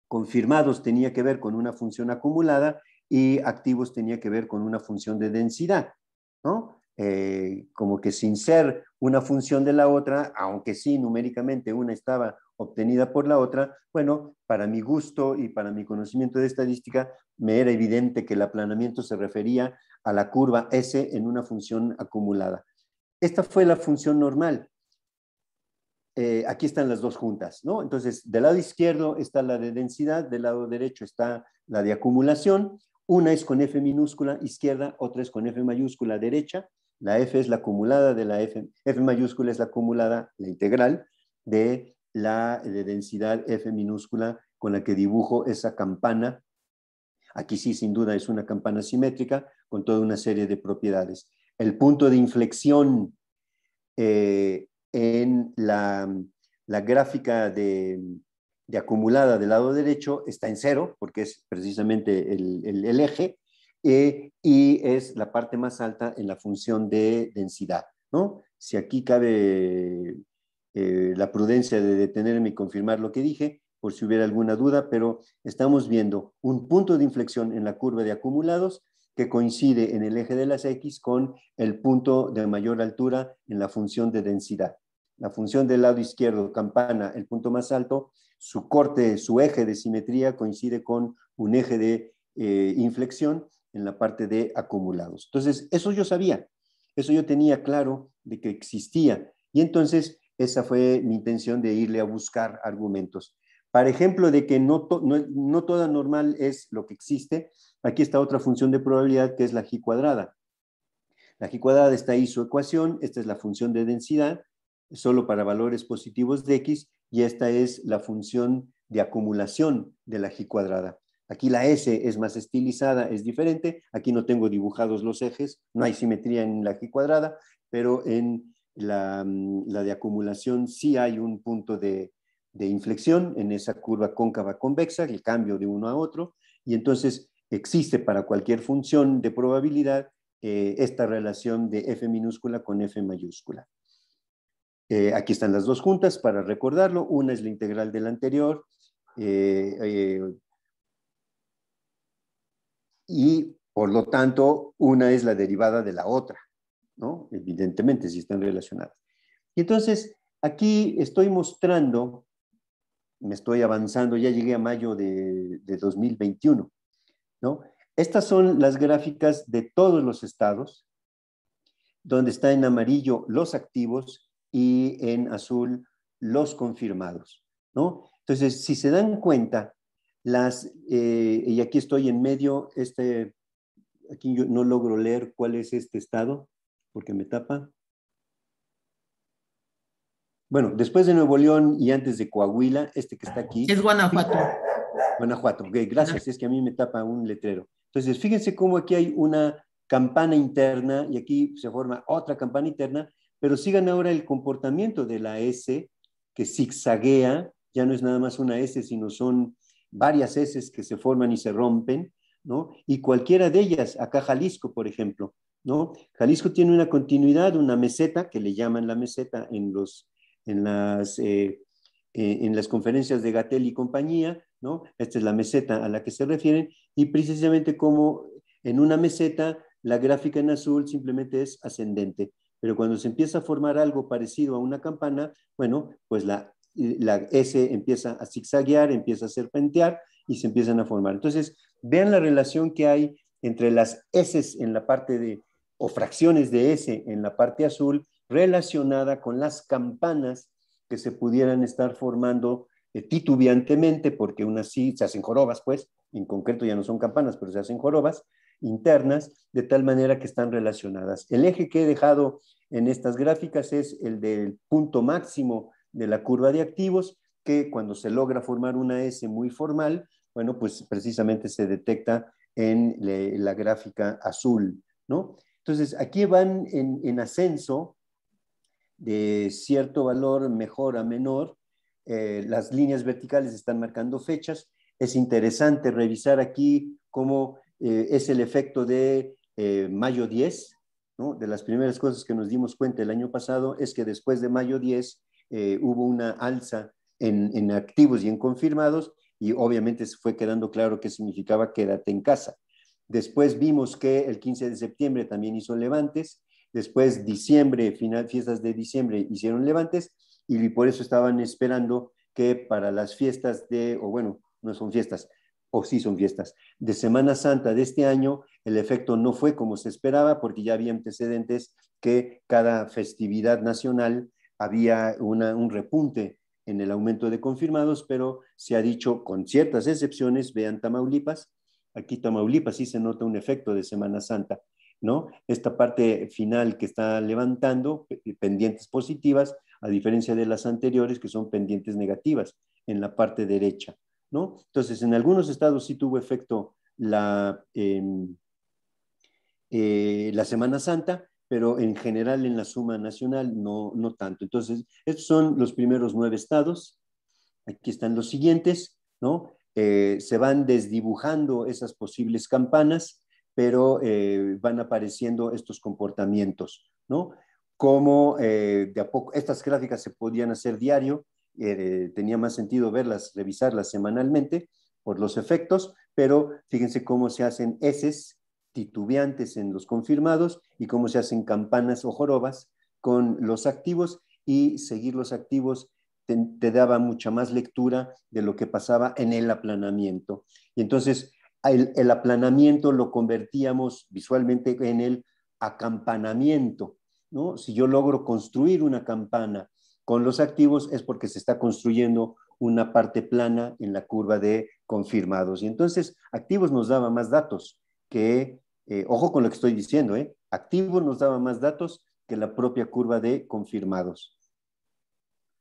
confirmados tenía que ver con una función acumulada y activos tenía que ver con una función de densidad. ¿no? Eh, como que sin ser una función de la otra, aunque sí numéricamente una estaba obtenida por la otra, bueno, para mi gusto y para mi conocimiento de estadística, me era evidente que el aplanamiento se refería a la curva S en una función acumulada. Esta fue la función normal. Eh, aquí están las dos juntas, ¿no? Entonces, del lado izquierdo está la de densidad, del lado derecho está la de acumulación. Una es con F minúscula izquierda, otra es con F mayúscula derecha. La F es la acumulada de la F, F mayúscula es la acumulada, la integral de la de densidad F minúscula con la que dibujo esa campana. Aquí sí, sin duda, es una campana simétrica con toda una serie de propiedades. El punto de inflexión eh, en la, gráfica de, acumulada del lado derecho está en cero, porque es precisamente el, eje, eh, y es la parte más alta en la función de densidad. ¿no? Si aquí cabe eh, la prudencia de detenerme y confirmar lo que dije, por si hubiera alguna duda, pero estamos viendo un punto de inflexión en la curva de acumulados que coincide en el eje de las X con el punto de mayor altura en la función de densidad. La función del lado izquierdo, campana, el punto más alto, su corte, su eje de simetría coincide con un eje de eh, inflexión en la parte de acumulados. Entonces, eso yo sabía, eso yo tenía claro de que existía. Y entonces, esa fue mi intención de irle a buscar argumentos. Para ejemplo de que no, no, toda normal es lo que existe, aquí está otra función de probabilidad que es la g cuadrada. La g cuadrada está ahí su ecuación, esta es la función de densidad, solo para valores positivos de x, y esta es la función de acumulación de la g cuadrada. Aquí la S es más estilizada, es diferente. Aquí no tengo dibujados los ejes, no hay simetría en la G cuadrada, pero en la, de acumulación sí hay un punto de, inflexión en esa curva cóncava convexa, el cambio de uno a otro, y entonces existe para cualquier función de probabilidad eh, esta relación de F minúscula con F mayúscula. Eh, aquí están las dos juntas para recordarlo. Una es la integral de la anterior, eh, y por lo tanto una es la derivada de la otra, ¿no? Evidentemente, si están relacionadas. Y entonces, aquí estoy mostrando, me estoy avanzando, ya llegué a mayo de, 2021, ¿no? Estas son las gráficas de todos los estados, donde está en amarillo los activos y en azul los confirmados, ¿no? Entonces, si se dan cuenta, las, eh, y aquí estoy en medio, este, aquí yo no logro leer cuál es este estado, porque me tapa. Bueno, después de Nuevo León y antes de Coahuila, este que está aquí. Es Guanajuato. Guanajuato, ok, gracias, es que a mí me tapa un letrero. Entonces, fíjense cómo aquí hay una campana interna y aquí se forma otra campana interna, pero sigan ahora el comportamiento de la S que zigzaguea, ya no es nada más una S, sino son varias heces que se forman y se rompen, ¿no? Y cualquiera de ellas, acá Jalisco, por ejemplo, ¿no? Jalisco tiene una continuidad, una meseta, que le llaman la meseta en, los, en, las, eh, eh, en las conferencias de Gatel y compañía, ¿no? Esta es la meseta a la que se refieren, y precisamente como en una meseta, la gráfica en azul simplemente es ascendente, pero cuando se empieza a formar algo parecido a una campana, bueno, pues la la S empieza a zigzaguear, empieza a serpentear y se empiezan a formar. Entonces, vean la relación que hay entre las S en la parte de, o fracciones de S en la parte azul, relacionada con las campanas que se pudieran estar formando eh, titubeantemente, porque unas sí se hacen jorobas, pues, en concreto ya no son campanas, pero se hacen jorobas internas, de tal manera que están relacionadas. El eje que he dejado en estas gráficas es el del punto máximo de la curva de activos, que cuando se logra formar una S muy formal, bueno, pues precisamente se detecta en la gráfica azul, ¿no? Entonces, aquí van en, ascenso de cierto valor mejor a menor. Eh, las líneas verticales están marcando fechas. Es interesante revisar aquí cómo eh, es el efecto de eh, mayo 10. ¿no? De las primeras cosas que nos dimos cuenta el año pasado es que después de mayo 10 eh, hubo una alza en, activos y en confirmados y obviamente se fue quedando claro qué significaba quédate en casa. Después vimos que el 15 de septiembre también hizo levantes, después diciembre, final, fiestas de diciembre hicieron levantes y por eso estaban esperando que para las fiestas de, o bueno, no son fiestas, o sí son fiestas, de Semana Santa de este año, el efecto no fue como se esperaba porque ya había antecedentes que cada festividad nacional había un repunte en el aumento de confirmados, pero se ha dicho con ciertas excepciones, vean Tamaulipas, aquí Tamaulipas sí se nota un efecto de Semana Santa, ¿no? Esta parte final que está levantando pendientes positivas, a diferencia de las anteriores que son pendientes negativas en la parte derecha, ¿no? Entonces, en algunos estados sí tuvo efecto la, em, eh, la Semana Santa, pero en general en la suma nacional no, no tanto. Entonces, estos son los primeros nueve estados. Aquí están los siguientes, ¿no? Eh, se van desdibujando esas posibles campanas, pero eh, van apareciendo estos comportamientos, ¿no? Como eh, de a poco, estas gráficas se podían hacer diario, tenía más sentido verlas, revisarlas semanalmente por los efectos, pero fíjense cómo se hacen S titubeantes en los confirmados y cómo se hacen campanas o jorobas con los activos y seguir los activos te, daba mucha más lectura de lo que pasaba en el aplanamiento. Y entonces el, aplanamiento lo convertíamos visualmente en el acampanamiento. ¿no? Si yo logro construir una campana con los activos es porque se está construyendo una parte plana en la curva de confirmados. Y entonces activos nos daba más datos que, eh, ojo con lo que estoy diciendo, ¿eh? activos nos daba más datos que la propia curva de confirmados.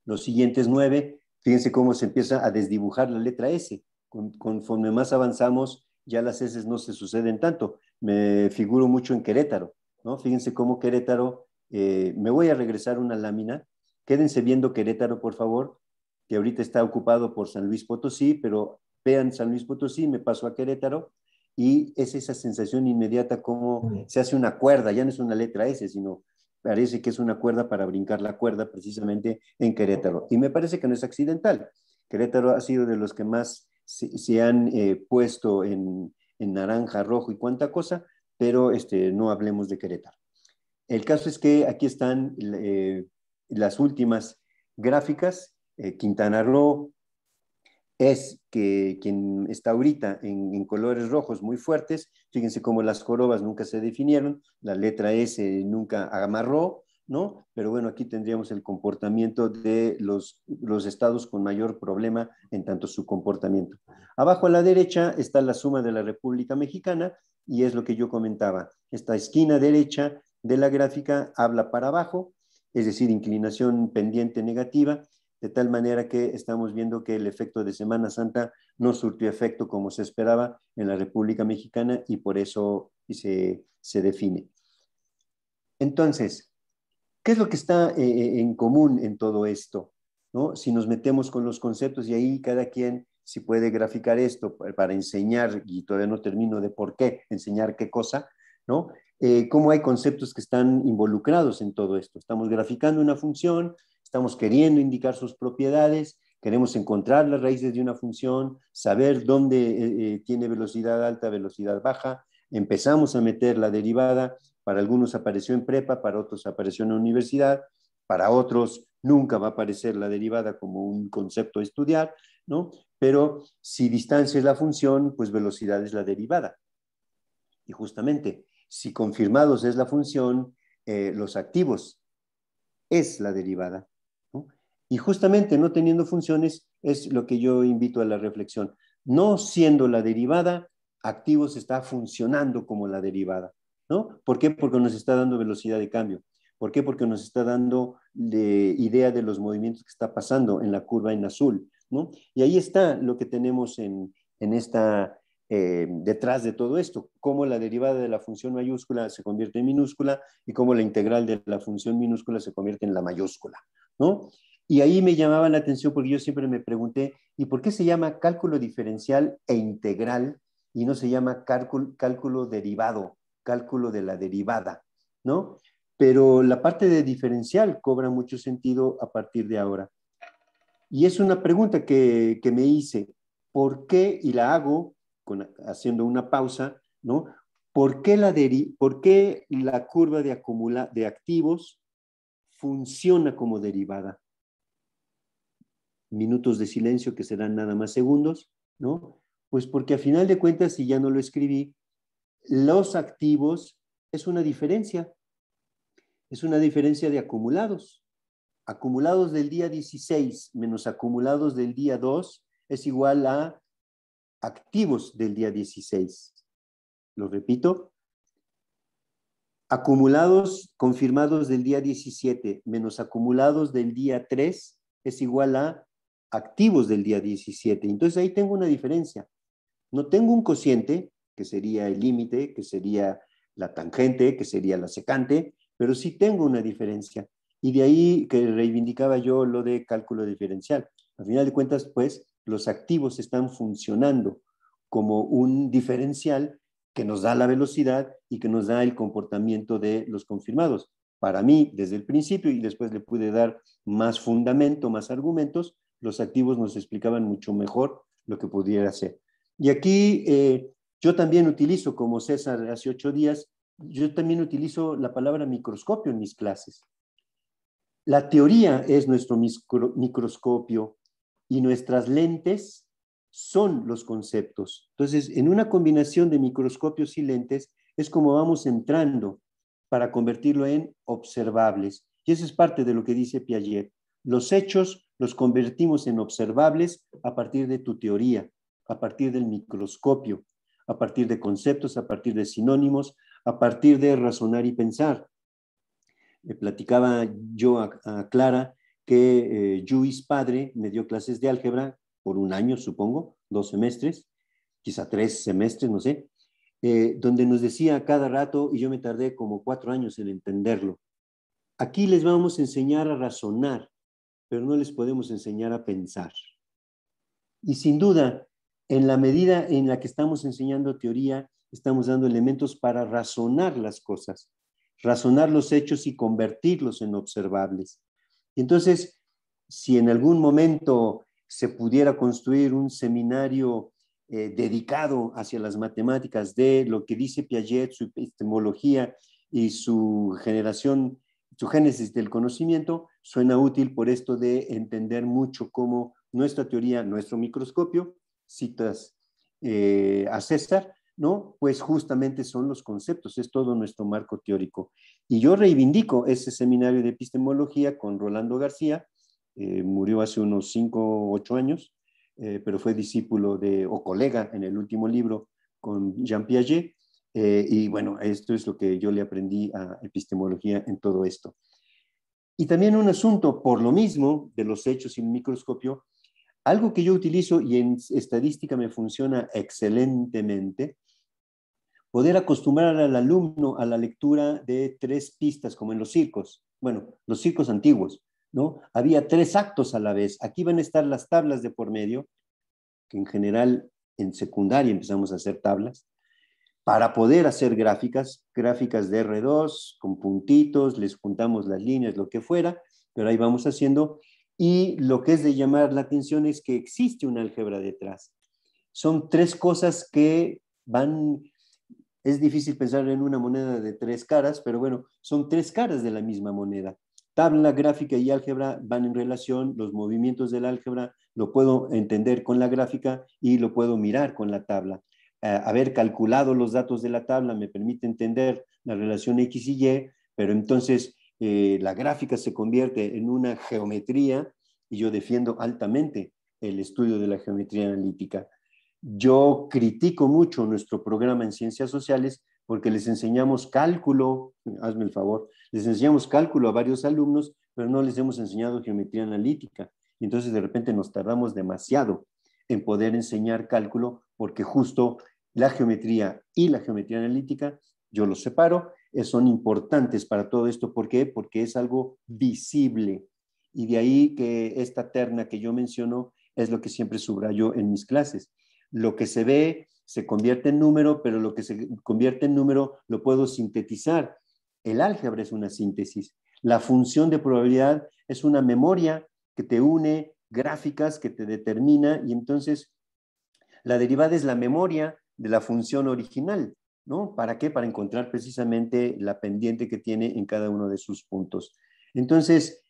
Los siguientes nueve, fíjense cómo se empieza a desdibujar la letra S. conforme más avanzamos, ya las S no se suceden tanto. Me figuro mucho en Querétaro, ¿no? Fíjense cómo Querétaro, eh, me voy a regresar una lámina. Quédense viendo Querétaro, por favor, que ahorita está ocupado por San Luis Potosí, pero vean San Luis Potosí, me paso a Querétaro y es esa sensación inmediata como se hace una cuerda, ya no es una letra S, sino parece que es una cuerda para brincar la cuerda precisamente en Querétaro. Y me parece que no es accidental. Querétaro ha sido de los que más se, han eh, puesto en, naranja, rojo y cuánta cosa, pero este, no hablemos de Querétaro. El caso es que aquí están eh, las últimas gráficas. Eh, Quintana Roo, es que quien está ahorita en, colores rojos muy fuertes, fíjense cómo las jorobas nunca se definieron, la letra S nunca amarró, ¿no? Pero bueno, aquí tendríamos el comportamiento de los, los estados con mayor problema en tanto su comportamiento. Abajo a la derecha está la suma de la República Mexicana y es lo que yo comentaba. Esta esquina derecha de la gráfica habla para abajo, es decir, inclinación pendiente negativa, de tal manera que estamos viendo que el efecto de Semana Santa no surtió efecto como se esperaba en la República Mexicana y por eso se, se define. Entonces, ¿qué es lo que está eh, eh, en común en todo esto? ¿No? Si nos metemos con los conceptos y ahí cada quien si puede graficar esto para enseñar, y todavía no termino de por qué, enseñar qué cosa, ¿no? Eh, cómo hay conceptos que están involucrados en todo esto. Estamos graficando una función, estamos queriendo indicar sus propiedades, queremos encontrar las raíces de una función, saber dónde eh, eh, tiene velocidad alta, velocidad baja, empezamos a meter la derivada, para algunos apareció en prepa, para otros apareció en la universidad, para otros nunca va a aparecer la derivada como un concepto a estudiar, ¿no? Pero si distancia es la función, pues velocidad es la derivada. Y justamente, si confirmados es la función, eh, los activos es la derivada. Y justamente no teniendo funciones es lo que yo invito a la reflexión. No siendo la derivada, activos está funcionando como la derivada. ¿no? ¿Por qué? Porque nos está dando velocidad de cambio. ¿Por qué? Porque nos está dando de idea de los movimientos que está pasando en la curva en azul. ¿no? Y ahí está lo que tenemos en, esta, eh, detrás de todo esto, cómo la derivada de la función mayúscula se convierte en minúscula y cómo la integral de la función minúscula se convierte en la mayúscula. ¿no? Y ahí me llamaba la atención porque yo siempre me pregunté, ¿y por qué se llama cálculo diferencial e integral y no se llama cálculo, cálculo derivado, cálculo de la derivada? ¿No? Pero la parte de diferencial cobra mucho sentido a partir de ahora. Y es una pregunta que, que me hice, ¿por qué? Y la hago haciendo una pausa, ¿no? ¿Por qué la, por qué la curva de, acumula, de activos funciona como derivada? Minutos de silencio que serán nada más segundos, ¿no? Pues porque a final de cuentas, si ya no lo escribí, los activos es una diferencia, es una diferencia de acumulados. Acumulados del día 16 menos acumulados del día 2 es igual a activos del día 16. Lo repito. Acumulados confirmados del día 17 menos acumulados del día 3 es igual a activos del día 17. Entonces ahí tengo una diferencia. No tengo un cociente, que sería el límite, que sería la tangente, que sería la secante, pero sí tengo una diferencia. Y de ahí que reivindicaba yo lo de cálculo diferencial. Al final de cuentas, pues, los activos están funcionando como un diferencial que nos da la velocidad y que nos da el comportamiento de los confirmados. Para mí, desde el principio, y después le pude dar más fundamento, más argumentos, los activos nos explicaban mucho mejor lo que pudiera ser. Y aquí, eh, Yo también utilizo, como César hace ocho días, yo también utilizo la palabra microscopio en mis clases. La teoría es nuestro microscopio y nuestras lentes son los conceptos. Entonces, en una combinación de microscopios y lentes es como vamos entrando para convertirlo en observables. Y eso es parte de lo que dice Piaget. Los hechos los convertimos en observables a partir de tu teoría, a partir del microscopio, a partir de conceptos, a partir de sinónimos, a partir de razonar y pensar. Le platicaba yo a, Clara que eh, padre me dio clases de álgebra por un año, supongo, dos semestres, quizá tres semestres, no sé, eh, donde nos decía cada rato, y yo me tardé como cuatro años en entenderlo, aquí les vamos a enseñar a razonar, pero no les podemos enseñar a pensar. Y sin duda, en la medida en la que estamos enseñando teoría, estamos dando elementos para razonar las cosas, razonar los hechos y convertirlos en observables. Entonces, si en algún momento se pudiera construir un seminario eh, dedicado hacia las matemáticas de lo que dice Piaget, su epistemología y su generación, su génesis del conocimiento, suena útil por esto de entender mucho cómo nuestra teoría, nuestro microscopio, citas eh, a César, ¿no? Pues justamente son los conceptos, es todo nuestro marco teórico. Y yo reivindico ese seminario de epistemología con Rolando García, eh, murió hace unos cinco o ocho años, eh, pero fue discípulo de, o colega en el último libro con Jean Piaget. y bueno, esto es lo que yo le aprendí a epistemología en todo esto. Y también un asunto, por lo mismo, de los hechos y microscopio, algo que yo utilizo y en estadística me funciona excelentemente, poder acostumbrar al alumno a la lectura de tres pistas, como en los circos. Bueno, los circos antiguos, ¿no? Había tres actos a la vez. Aquí van a estar las tablas de por medio, que en general en secundaria empezamos a hacer tablas, para poder hacer gráficas, gráficas de R2 con puntitos, les juntamos las líneas, lo que fuera, pero ahí vamos haciendo y lo que es de llamar la atención es que existe una álgebra detrás. Son tres cosas que van, es difícil pensar en una moneda de tres caras, pero bueno, son tres caras de la misma moneda. Tabla, gráfica y álgebra van en relación, los movimientos del álgebra lo puedo entender con la gráfica y lo puedo mirar con la tabla. Eh, haber calculado los datos de la tabla me permite entender la relación X y Y, pero entonces eh, la gráfica se convierte en una geometría y yo defiendo altamente el estudio de la geometría analítica. Yo critico mucho nuestro programa en ciencias sociales porque les enseñamos cálculo, hazme el favor, les enseñamos cálculo a varios alumnos, pero no les hemos enseñado geometría analítica. Entonces de repente nos tardamos demasiado en poder enseñar cálculo porque justo la geometría y la geometría analítica, yo los separo, eh, son importantes para todo esto. ¿Por qué? Porque es algo visible. Y de ahí que esta terna que yo menciono es lo que siempre subrayo en mis clases. Lo que se ve se convierte en número, pero lo que se convierte en número lo puedo sintetizar. El álgebra es una síntesis. La función de probabilidad es una memoria que te une gráficas, que te determina, y entonces la derivada es la memoria de la función original. ¿no? ¿Para qué? Para encontrar precisamente la pendiente que tiene en cada uno de sus puntos. Entonces,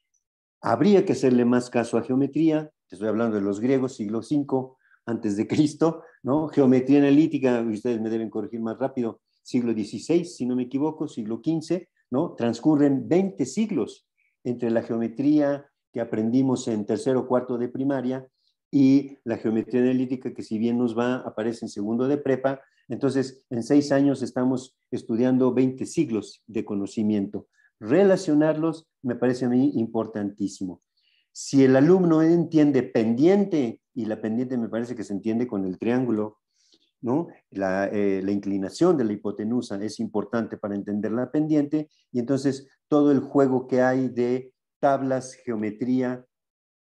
habría que hacerle más caso a geometría, estoy hablando de los griegos, siglo V antes de Cristo, ¿no? Geometría analítica, ustedes me deben corregir más rápido, siglo XVI, si no me equivoco, siglo XV, ¿no? Transcurren 20 siglos entre la geometría que aprendimos en tercero o cuarto de primaria y la geometría analítica que si bien nos va, aparece en segundo de prepa, entonces en seis años estamos estudiando 20 siglos de conocimiento. Relacionarlos me parece a mí importantísimo. Si el alumno entiende pendiente, y la pendiente me parece que se entiende con el triángulo, ¿no? La, eh, la, inclinación de la hipotenusa es importante para entender la pendiente y entonces todo el juego que hay de tablas, geometría,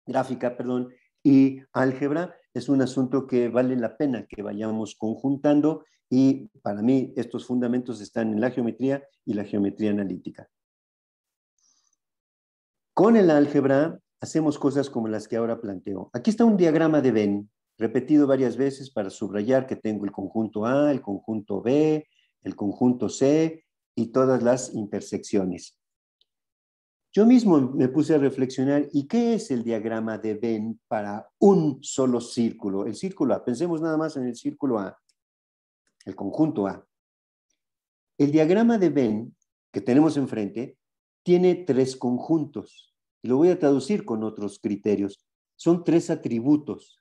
gráfica, perdón, y álgebra es un asunto que vale la pena que vayamos conjuntando y para mí estos fundamentos están en la geometría y la geometría analítica. Con el álgebra hacemos cosas como las que ahora planteo. Aquí está un diagrama de Venn repetido varias veces para subrayar que tengo el conjunto A, el conjunto B, el conjunto C y todas las intersecciones. Yo mismo me puse a reflexionar, ¿y qué es el diagrama de Venn para un solo círculo? El círculo A, pensemos nada más en el círculo A, el conjunto A. El diagrama de Venn que tenemos enfrente tiene tres conjuntos. Y lo voy a traducir con otros criterios. Son tres atributos.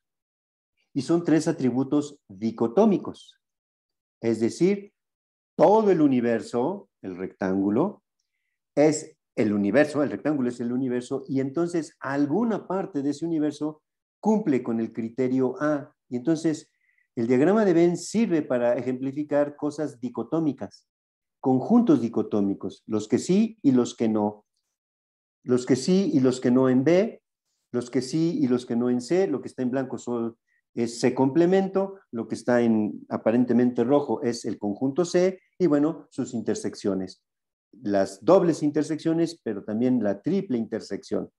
Y son tres atributos dicotómicos. Es decir, todo el universo, el rectángulo, es el universo, el rectángulo es el universo, y entonces alguna parte de ese universo cumple con el criterio A. Y entonces el diagrama de Venn sirve para ejemplificar cosas dicotómicas conjuntos dicotómicos, los que sí y los que no. Los que sí y los que no en B, los que sí y los que no en C, lo que está en blanco es C complemento, lo que está en aparentemente rojo es el conjunto C y bueno, sus intersecciones. Las dobles intersecciones, pero también la triple intersección.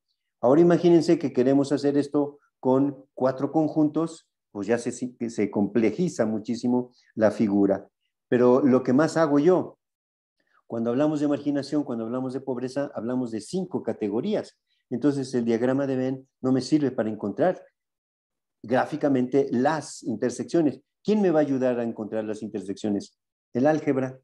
Ahora imagínense que queremos hacer esto con cuatro conjuntos, pues ya se, complejiza muchísimo la figura. Pero lo que más hago yo cuando hablamos de marginación, cuando hablamos de pobreza, hablamos de cinco categorías. Entonces, el diagrama de Venn no me sirve para encontrar gráficamente las intersecciones. ¿Quién me va a ayudar a encontrar las intersecciones? El álgebra.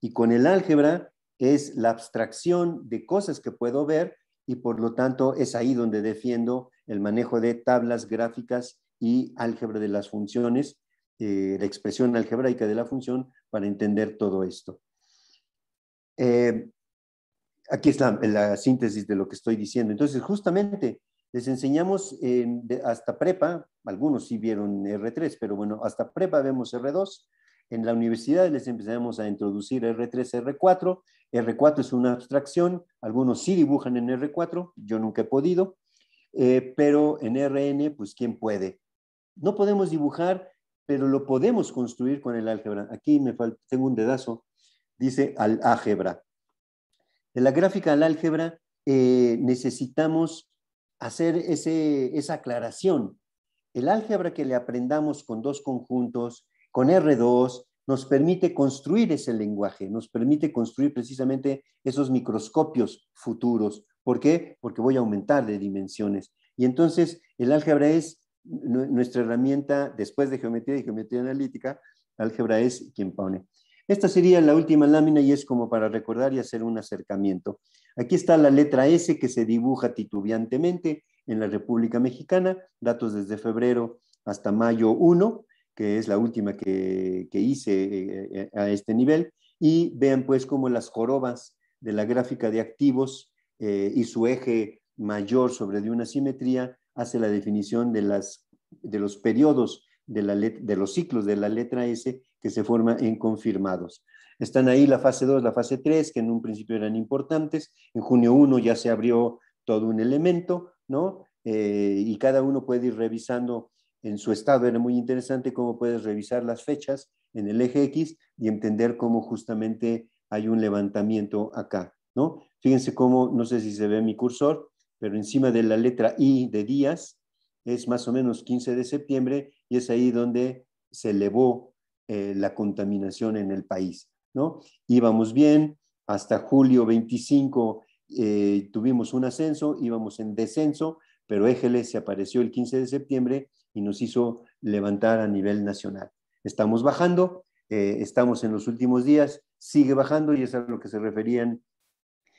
Y con el álgebra es la abstracción de cosas que puedo ver y por lo tanto es ahí donde defiendo el manejo de tablas gráficas y álgebra de las funciones, eh, la expresión algebraica de la función para entender todo esto. Eh, aquí está la síntesis de lo que estoy diciendo. Entonces, justamente les enseñamos hasta prepa, algunos sí vieron R3, pero bueno, hasta prepa vemos R2. En la universidad les empezamos a introducir R3, R4. R4 es una abstracción, algunos sí dibujan en R4, yo nunca he podido, eh, pero en RN, pues ¿quién puede? No podemos dibujar, pero lo podemos construir con el álgebra. Aquí me falta, tengo un dedazo dice al álgebra. De la gráfica al álgebra eh, necesitamos hacer ese, esa aclaración. El álgebra que le aprendamos con dos conjuntos, con R2, nos permite construir ese lenguaje, nos permite construir precisamente esos microscopios futuros. ¿Por qué? Porque voy a aumentar de dimensiones. Y entonces el álgebra es nuestra herramienta, después de geometría y geometría analítica, álgebra es quien pone. Esta sería la última lámina y es como para recordar y hacer un acercamiento. Aquí está la letra S que se dibuja titubeantemente en la República Mexicana, datos desde febrero hasta mayo 1, que es la última que, hice eh, eh, a este nivel, y vean pues cómo las jorobas de la gráfica de activos eh, y su eje mayor sobre de una simetría hace la definición de, las, de los periodos de, la de los ciclos de la letra S que se forma en confirmados. Están ahí la fase 2, la fase 3, que en un principio eran importantes. En junio 1 ya se abrió todo un elemento, ¿no? Y cada uno puede ir revisando en su estado. Era muy interesante cómo puedes revisar las fechas en el eje X y entender cómo justamente hay un levantamiento acá, ¿no? Fíjense cómo, no sé si se ve mi cursor, pero encima de la letra I de días es más o menos 15 de septiembre y es ahí donde se elevó eh, la contaminación en el país. ¿no? Íbamos bien, hasta julio 25 eh, tuvimos un ascenso, íbamos en descenso, pero Égeles se apareció el 15 de septiembre y nos hizo levantar a nivel nacional. Estamos bajando, eh, estamos en los últimos días, sigue bajando y es a lo que se referían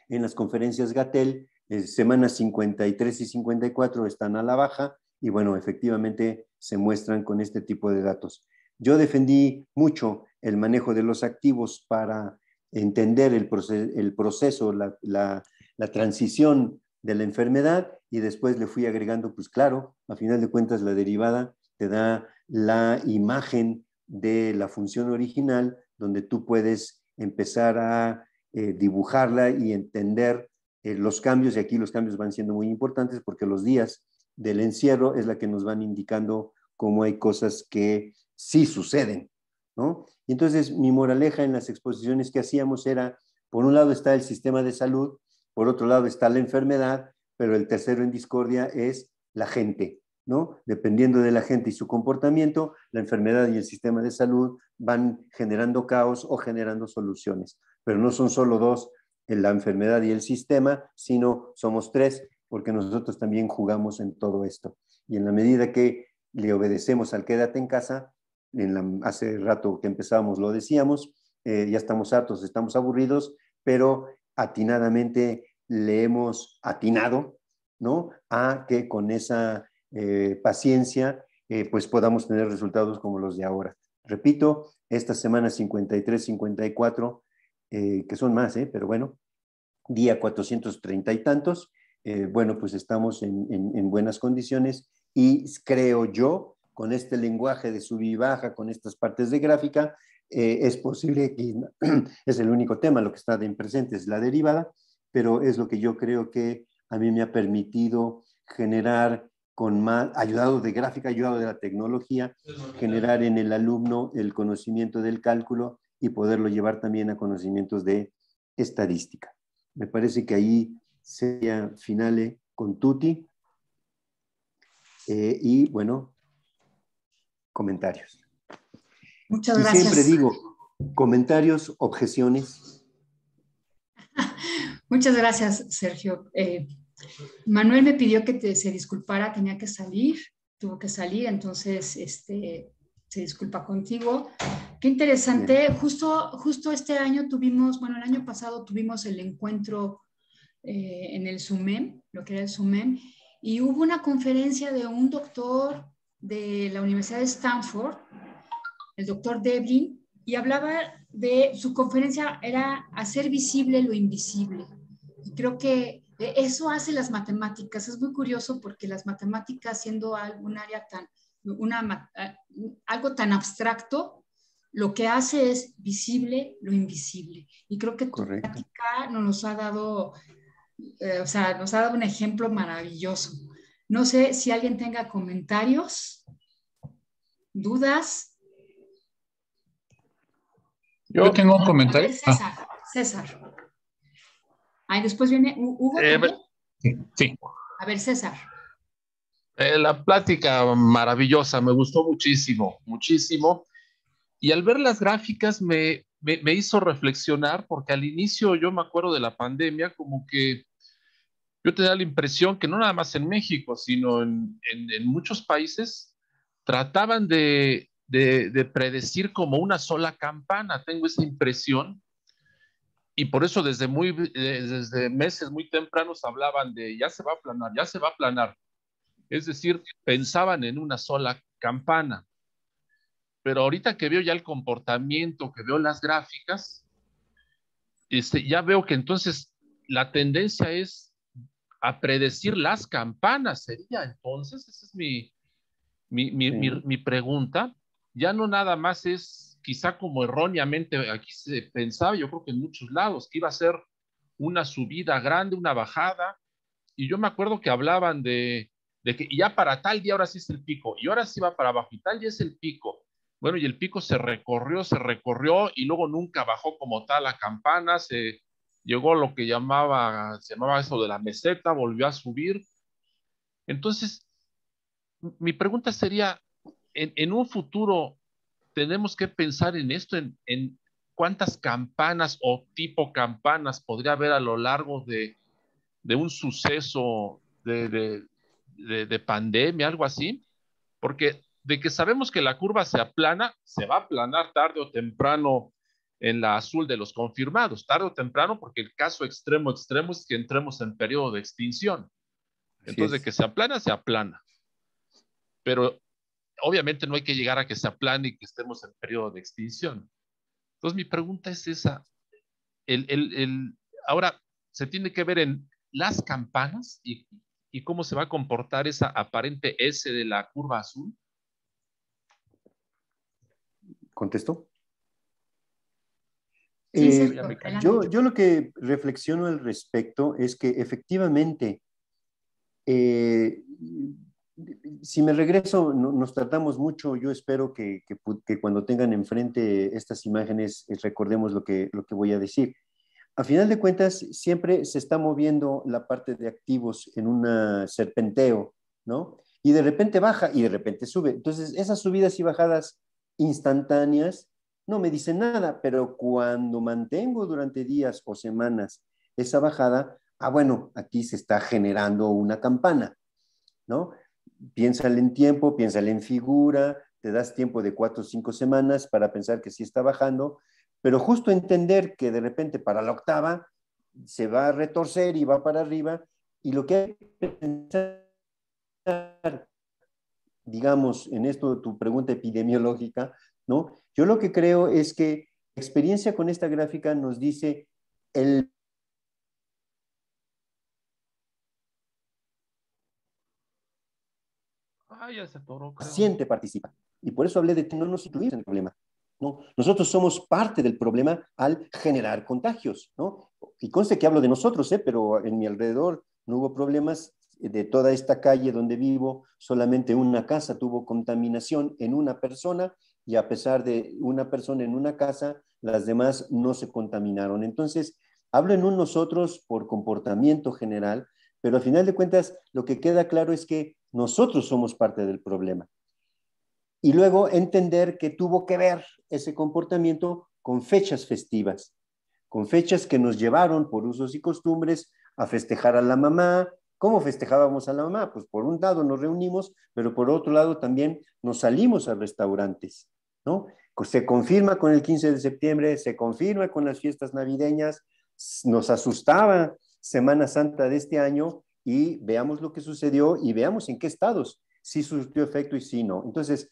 en las conferencias Gatel, semanas 53 y 54 están a la baja y bueno, efectivamente se muestran con este tipo de datos. Yo defendí mucho el manejo de los activos para entender el, proceso, la, transición de la enfermedad y después le fui agregando, pues claro, a final de cuentas la derivada te da la imagen de la función original donde tú puedes empezar a eh, dibujarla y entender eh, los cambios y aquí los cambios van siendo muy importantes porque los días del encierro es la que nos van indicando cómo hay cosas que sí suceden, ¿no? Entonces mi moraleja en las exposiciones que hacíamos era, por un lado está el sistema de salud, por otro lado está la enfermedad, pero el tercero en discordia es la gente, ¿no? Dependiendo de la gente y su comportamiento, la enfermedad y el sistema de salud van generando caos o generando soluciones. Pero no son solo dos, la enfermedad y el sistema, sino somos tres, porque nosotros también jugamos en todo esto. Y en la medida que le obedecemos al quédate en casa, en hace rato que empezamos lo decíamos, eh, ya estamos hartos, estamos aburridos, pero atinadamente le hemos atinado, ¿no? A que con esa eh, paciencia, eh, pues podamos tener resultados como los de ahora. Repito, esta semana 53, 54, que son más, pero bueno, día 430 y tantos, bueno, pues estamos en, en buenas condiciones y creo yo con este lenguaje de sub y baja, con estas partes de gráfica, eh, es posible que es el único tema, lo que está en presente es la derivada, pero es lo que yo creo que a mí me ha permitido generar con más, ayudado de gráfica, ayudado de la tecnología, generar en el alumno el conocimiento del cálculo y poderlo llevar también a conocimientos de estadística. Me parece que ahí sería finale con Tuti. Eh, y bueno, comentarios. Muchas gracias. Siempre digo, comentarios, objeciones. Muchas gracias, Sergio. Eh, Manuel me pidió que se disculpara, tenía que salir, tuvo que salir, entonces este, se disculpa contigo. Qué interesante. Justo, justo este año tuvimos, bueno, el año pasado tuvimos el encuentro eh, en el SUMEM, lo que era el SUMEM, y hubo una conferencia de un doctor de la Universidad de Stanford, el doctor Devlin, y hablaba de su conferencia, era hacer visible lo invisible. Creo que eso hace las matemáticas. Es muy curioso porque las matemáticas, siendo algún área tan, una, algo tan abstracto, lo que hace es visible lo invisible. Y creo que tu práctica nos ha dado, eh, o sea, nos ha dado un ejemplo maravilloso. No sé si alguien tenga comentarios, dudas. Yo tengo un comentario. César, César. Ahí después viene Hugo. Eh, sí. A ver, César. Eh, la plática maravillosa, me gustó muchísimo, muchísimo. Y al ver las gráficas me, me, me, hizo reflexionar, porque al inicio yo me acuerdo de la pandemia, como que yo tenía la impresión que no nada más en México, sino en, muchos países, trataban de, predecir como una sola campana. Tengo esa impresión. Y por eso desde, muy, desde meses muy tempranos hablaban de ya se va a aplanar, ya se va a aplanar. Es decir, pensaban en una sola campana. Pero ahorita que veo ya el comportamiento, que veo las gráficas, este, ya veo que entonces la tendencia es a predecir las campanas, sería entonces, esa es mi, mi, mi, mi, pregunta. Ya no nada más es quizá como erróneamente aquí se pensaba, yo creo que en muchos lados, que iba a ser una subida grande, una bajada, y yo me acuerdo que hablaban de, de que ya para tal día ahora sí es el pico, y ahora sí va para abajo, y tal día es el pico. Bueno, y el pico se recorrió, se recorrió, y luego nunca bajó como tal la campana, se, llegó lo que llamaba, se llamaba eso de la meseta, volvió a subir. Entonces, mi pregunta sería, en, un futuro, ¿tenemos que pensar en esto, en, cuántas campanas o tipo campanas podría haber a lo largo de, un suceso de, de, pandemia, algo así? Porque de que sabemos que la curva se aplana, se va a aplanar tarde o temprano en la azul de los confirmados, tarde o temprano, porque el caso extremo extremo es que entremos en periodo de extinción. Entonces, de que se aplana, se aplana. Pero obviamente no hay que llegar a que se aplane y que estemos en periodo de extinción. Entonces, mi pregunta es esa. El, el, el, ahora, se tiene que ver en las campanas y, y cómo se va a comportar esa aparente S de la curva azul. ¿Contesto? Eh, yo, yo, lo que reflexiono al respecto es que efectivamente, eh, si me regreso, nos tratamos mucho, yo espero que, que, cuando tengan enfrente estas imágenes eh, recordemos lo que, lo que voy a decir. A final de cuentas, siempre se está moviendo la parte de activos en un serpenteo, ¿no? y de repente baja y de repente sube. Entonces, esas subidas y bajadas instantáneas no me dicen nada, pero cuando mantengo durante días o semanas esa bajada, ah, bueno, aquí se está generando una campana, ¿no? Piénsale en tiempo, piénsale en figura, te das tiempo de cuatro o cinco semanas para pensar que sí está bajando, pero justo entender que de repente para la octava se va a retorcer y va para arriba, y lo que hay que pensar, digamos, en esto tu pregunta epidemiológica, ¿no? Yo lo que creo es que la experiencia con esta gráfica nos dice el Ah, paciente participa. Y por eso hablé de no nos incluimos en el problema. ¿no? Nosotros somos parte del problema al generar contagios. ¿no? Y conste que hablo de nosotros, ¿eh? pero en mi alrededor no hubo problemas de toda esta calle donde vivo, solamente una casa tuvo contaminación en una persona y a pesar de una persona en una casa, las demás no se contaminaron. Entonces, hablo en un nosotros por comportamiento general, pero al final de cuentas lo que queda claro es que nosotros somos parte del problema. Y luego entender que tuvo que ver ese comportamiento con fechas festivas, con fechas que nos llevaron por usos y costumbres a festejar a la mamá. ¿Cómo festejábamos a la mamá? Pues por un lado nos reunimos, pero por otro lado también nos salimos a restaurantes, ¿no? Se confirma con el 15 de septiembre, se confirma con las fiestas navideñas, nos asustaba Semana Santa de este año y veamos lo que sucedió y veamos en qué estados sí surtió efecto y sí no. Entonces,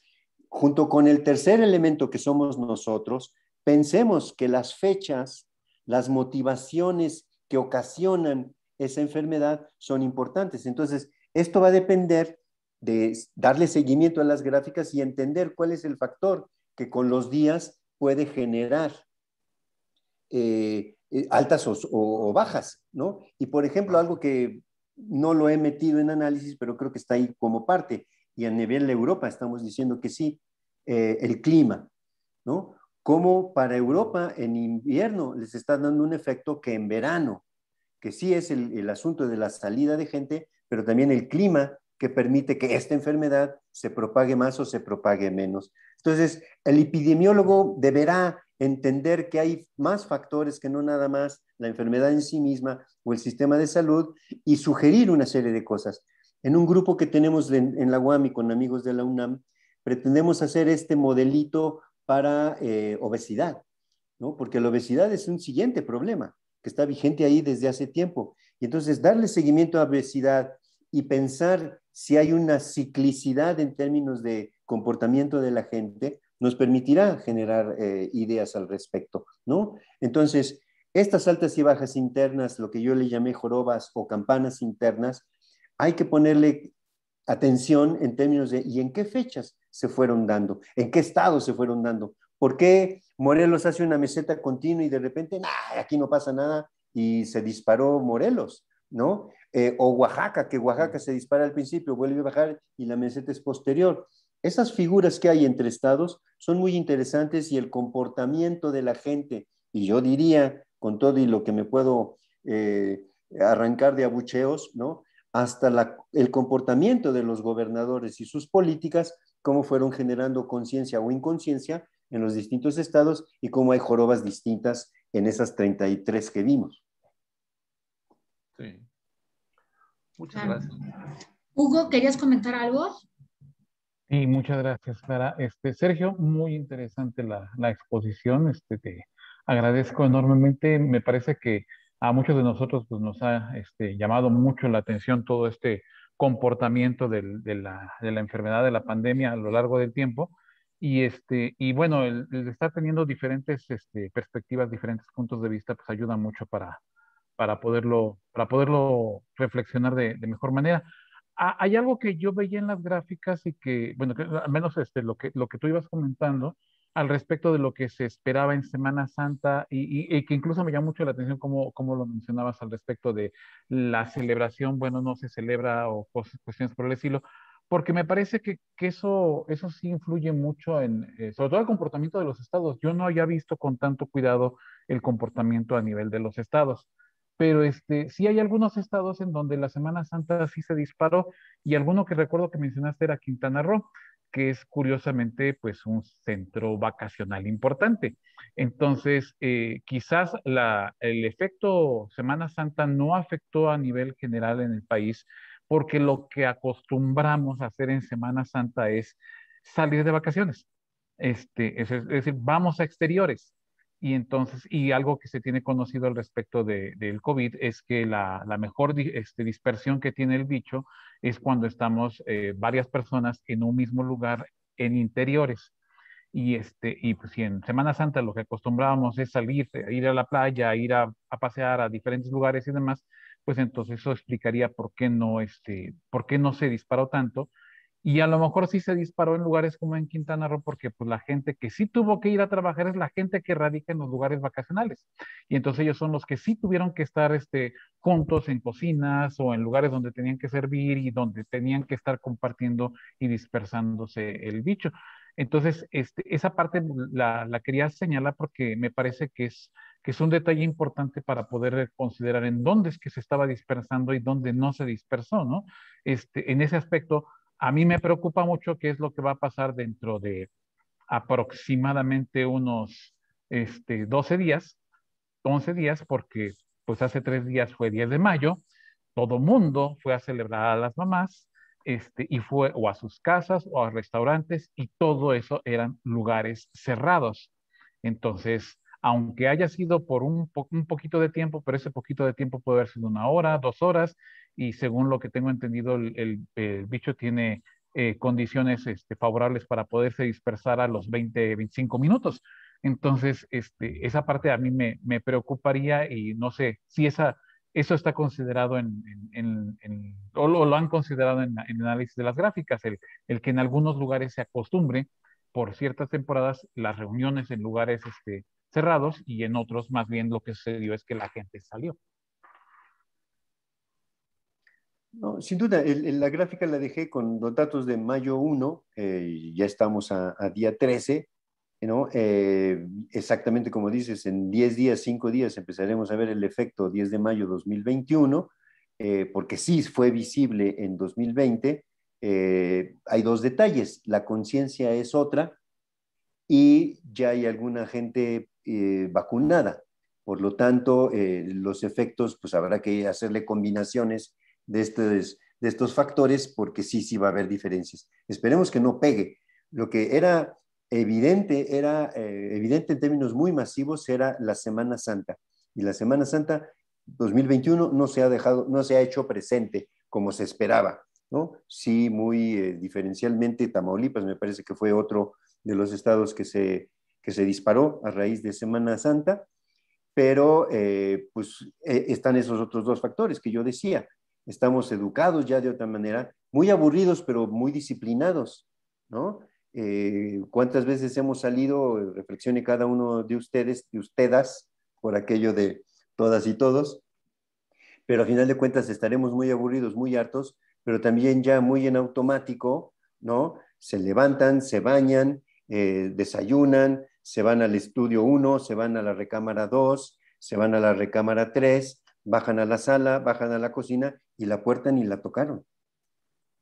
junto con el tercer elemento que somos nosotros, pensemos que las fechas, las motivaciones que ocasionan esa enfermedad son importantes. Entonces, esto va a depender de darle seguimiento a las gráficas y entender cuál es el factor que con los días puede generar eh, eh, altas o, bajas, ¿no? Y por ejemplo, algo que no lo he metido en análisis, pero creo que está ahí como parte, y a nivel de Europa estamos diciendo que sí, eh, el clima, ¿no? Como para Europa en invierno les está dando un efecto que en verano que sí es el, asunto de la salida de gente, pero también el clima que permite que esta enfermedad se propague más o se propague menos. Entonces, el epidemiólogo deberá entender que hay más factores que no nada más la enfermedad en sí misma o el sistema de salud y sugerir una serie de cosas. En un grupo que tenemos en, la UAM con amigos de la UNAM, pretendemos hacer este modelito para eh, obesidad, ¿no? porque la obesidad es un siguiente problema que está vigente ahí desde hace tiempo. Y entonces darle seguimiento a obesidad y pensar si hay una ciclicidad en términos de comportamiento de la gente, nos permitirá generar eh, ideas al respecto, ¿no? Entonces, estas altas y bajas internas, lo que yo le llamé jorobas o campanas internas, hay que ponerle atención en términos de ¿y en qué fechas se fueron dando? ¿En qué estado se fueron dando? ¿Por qué Morelos hace una meseta continua y de repente, nah, aquí no pasa nada y se disparó Morelos, ¿no? Eh, o Oaxaca, que Oaxaca se dispara al principio, vuelve a bajar y la meseta es posterior. Esas figuras que hay entre estados son muy interesantes y el comportamiento de la gente, y yo diría, con todo y lo que me puedo eh, arrancar de abucheos, ¿no? Hasta el comportamiento de los gobernadores y sus políticas, cómo fueron generando conciencia o inconsciencia en los distintos estados y cómo hay jorobas distintas en esas 33 que vimos. Sí. Muchas gracias. Hugo, ¿querías comentar algo? Sí, muchas gracias, Clara. Este, Sergio, muy interesante la, la exposición. Este, te agradezco enormemente. Me parece que a muchos de nosotros pues, nos ha este, llamado mucho la atención todo este comportamiento del, de, la, de, la, enfermedad de la pandemia a lo largo del tiempo. Y, este, y bueno, el, estar teniendo diferentes este, perspectivas, diferentes puntos de vista, pues ayuda mucho para, para, poderlo, para poderlo reflexionar de, mejor manera. hay algo que yo veía en las gráficas y que, bueno, que, al menos este, lo, que, lo que tú ibas comentando al respecto de lo que se esperaba en Semana Santa y, que incluso me llama mucho la atención como, como lo mencionabas al respecto de la celebración, bueno, no se celebra o cuestiones por el estilo, porque me parece que, eso, eso sí influye mucho en, eh, sobre todo el comportamiento de los estados. Yo no había visto con tanto cuidado el comportamiento a nivel de los estados. Pero este, sí hay algunos estados en donde la Semana Santa sí se disparó y alguno que recuerdo que mencionaste era Quintana Roo, que es curiosamente pues un centro vacacional importante. Entonces, eh, quizás la, el efecto Semana Santa no afectó a nivel general en el país porque lo que acostumbramos a hacer en Semana Santa es salir de vacaciones. Este, es decir, vamos a exteriores y entonces, y algo que se tiene conocido al respecto de, del COVID es que la, la mejor este, dispersión que tiene el bicho es cuando estamos eh, varias personas en un mismo lugar en interiores. Y, este, y pues en Semana Santa lo que acostumbrábamos es salir, ir a la playa, ir a, a, pasear a diferentes lugares y demás, pues entonces eso explicaría por qué no, este, por qué no se disparó tanto y a lo mejor sí se disparó en lugares como en Quintana Roo porque pues la gente que sí tuvo que ir a trabajar es la gente que radica en los lugares vacacionales. Y entonces ellos son los que sí tuvieron que estar este, juntos en cocinas o en lugares donde tenían que servir y donde tenían que estar compartiendo y dispersándose el bicho. Entonces, este, esa parte la, la, quería señalar porque me parece que es, que es un detalle importante para poder considerar en dónde es que se estaba dispersando y dónde no se dispersó, ¿no? Este, en ese aspecto, a mí me preocupa mucho qué es lo que va a pasar dentro de aproximadamente unos este, 12 días, 11 días, porque pues hace tres días fue 10 de mayo, todo mundo fue a celebrar a las mamás, este, y fue o a sus casas o a restaurantes, y todo eso eran lugares cerrados. Entonces, aunque haya sido por un, un poquito de tiempo, pero ese poquito de tiempo puede haber sido una hora, dos horas, y según lo que tengo entendido, el, bicho tiene eh, condiciones este, favorables para poderse dispersar a los 20, 25 minutos. Entonces, este, esa parte a mí me, me preocuparía y no sé si esa, eso está considerado en, en, o lo, han considerado en, el análisis de las gráficas, el, el, que en algunos lugares se acostumbre por ciertas temporadas las reuniones en lugares este, cerrados y en otros más bien lo que sucedió es que la gente salió. No, sin duda, la gráfica la dejé con los datos de mayo 1, eh, ya estamos a, día 13, ¿no? Eh, exactamente como dices, en 10 días, 5 días empezaremos a ver el efecto 10 de mayo 2021, eh, porque sí fue visible en 2020. hay dos detalles, la conciencia es otra y ya hay alguna gente vacunada. Por lo tanto, los efectos, pues habrá que hacerle combinaciones de estos, de estos factores porque sí, sí va a haber diferencias. Esperemos que no pegue. Lo que era evidente, era eh, evidente en términos muy masivos, era la Semana Santa. Y la Semana Santa 2021 no se ha dejado, no se ha hecho presente como se esperaba, ¿no? Sí, muy eh, diferencialmente, Tamaulipas me parece que fue otro de los estados que se, que se disparó a raíz de Semana Santa, pero eh, pues están esos otros dos factores que yo decía, estamos educados ya de otra manera, muy aburridos, pero muy disciplinados, ¿no? Eh, ¿Cuántas veces hemos salido, reflexione cada uno de ustedes, de ustedes, por aquello de todas y todos, pero a final de cuentas estaremos muy aburridos, muy hartos, pero también ya muy en automático, ¿no? Se levantan, se bañan, eh, desayunan, se van al estudio 1, se van a la recámara 2, se van a la recámara 3, bajan a la sala, bajan a la cocina y la puerta ni la tocaron,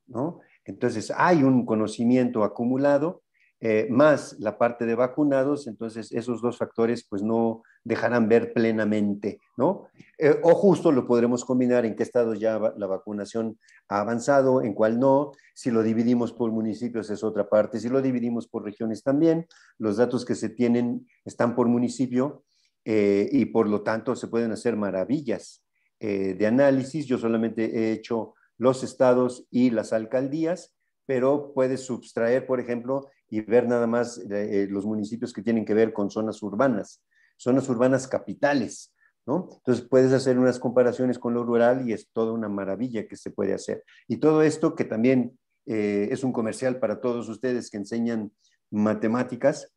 ¿no? Entonces hay un conocimiento acumulado, eh, más la parte de vacunados, entonces esos dos factores pues no dejarán ver plenamente, ¿no? Eh, o justo lo podremos combinar en qué estado ya la vacunación ha avanzado, en cuál no, si lo dividimos por municipios es otra parte, si lo dividimos por regiones también, los datos que se tienen están por municipio eh, y por lo tanto se pueden hacer maravillas eh, de análisis. Yo solamente he hecho los estados y las alcaldías, pero puedes subtraer, por ejemplo, y ver nada más eh, los municipios que tienen que ver con zonas urbanas, zonas urbanas capitales, ¿no? Entonces puedes hacer unas comparaciones con lo rural y es toda una maravilla que se puede hacer. Y todo esto que también es un comercial para todos ustedes que enseñan matemáticas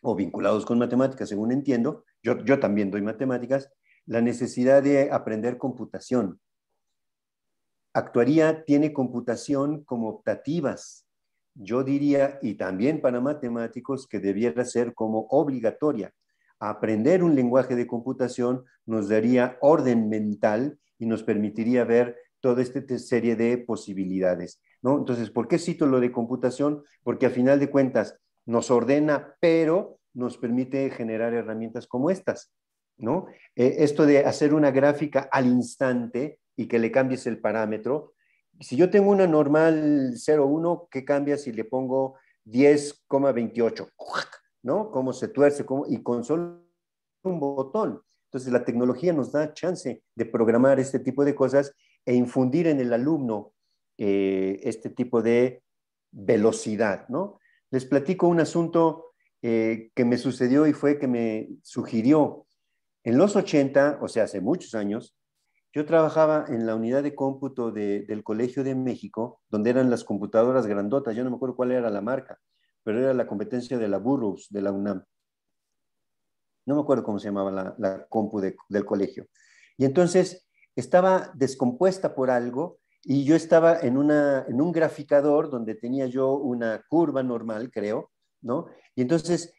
o vinculados con matemáticas, según entiendo, yo, también doy matemáticas, la necesidad de aprender computación. Actuaría tiene computación como optativas. Yo diría, y también para matemáticos, que debiera ser como obligatoria. aprender un lenguaje de computación nos daría orden mental y nos permitiría ver toda esta serie de posibilidades. ¿no? Entonces, ¿por qué cito lo de computación? Porque a final de cuentas nos ordena, pero nos permite generar herramientas como estas. ¿no? Eh, esto de hacer una gráfica al instante y que le cambies el parámetro. Si yo tengo una normal 0,1, ¿qué cambia si le pongo 10,28? ¿No? ¿Cómo se tuerce? Cómo, y con solo un botón. Entonces, la tecnología nos da chance de programar este tipo de cosas e infundir en el alumno eh, este tipo de velocidad, ¿no? Les platico un asunto eh, que me sucedió y fue que me sugirió. En los 80, o sea, hace muchos años, yo trabajaba en la unidad de cómputo del Colegio de México, donde eran las computadoras grandotas, yo no me acuerdo cuál era la marca, pero era la competencia de la Burroughs, de la UNAM. No me acuerdo cómo se llamaba la, la compu del colegio. Y entonces estaba descompuesta por algo y yo estaba en, una, en un graficador donde tenía yo una curva normal, creo, Y entonces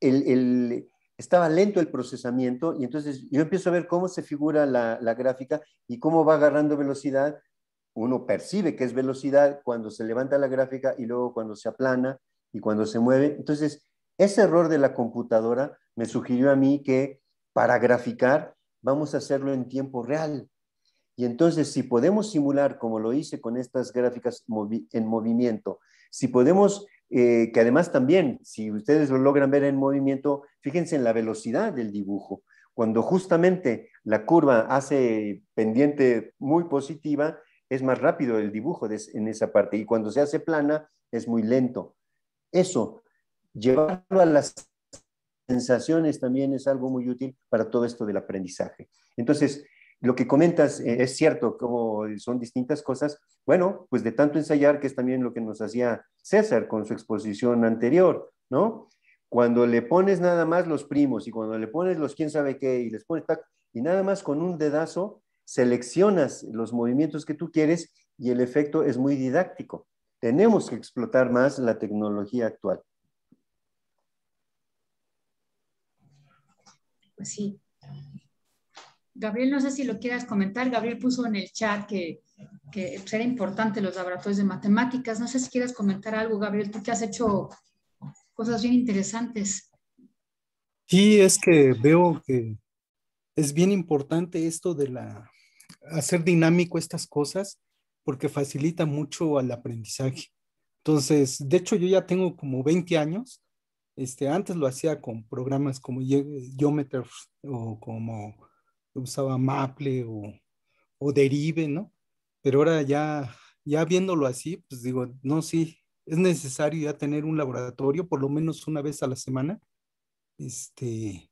el, estaba lento el procesamiento y entonces yo empiezo a ver cómo se figura la, gráfica y cómo va agarrando velocidad. Uno percibe que es velocidad cuando se levanta la gráfica y luego cuando se aplana y cuando se mueve. Entonces, ese error de la computadora me sugirió a mí que para graficar vamos a hacerlo en tiempo real. Y entonces, si podemos simular, como lo hice con estas gráficas en movimiento, si podemos eh, que además también, si ustedes lo logran ver en movimiento, fíjense en la velocidad del dibujo. Cuando justamente la curva hace pendiente muy positiva, es más rápido el dibujo en esa parte y cuando se hace plana es muy lento. Eso, llevarlo a las sensaciones también es algo muy útil para todo esto del aprendizaje. Entonces, lo que comentas eh, es cierto, como son distintas cosas. Bueno, pues de tanto ensayar, que es también lo que nos hacía César con su exposición anterior, ¿no? Cuando le pones nada más los primos y cuando le pones los quién sabe qué y les pones y nada más con un dedazo seleccionas los movimientos que tú quieres y el efecto es muy didáctico. Tenemos que explotar más la tecnología actual. Pues sí, Gabriel, no sé si lo quieras comentar. Gabriel puso en el chat que, que pues, era importante los laboratorios de matemáticas. No sé si quieras comentar algo, Gabriel, tú que has hecho cosas bien interesantes. Sí, es que veo que es bien importante esto de la hacer dinámico estas cosas porque facilita mucho al aprendizaje. Entonces, de hecho, yo ya tengo como 20 años. Este, antes lo hacía con programas como Geometry o como usaba Maple o, o Derive, ¿no? Pero ahora ya, ya viéndolo así, pues digo, no, sí, es necesario ya tener un laboratorio por lo menos una vez a la semana. Este,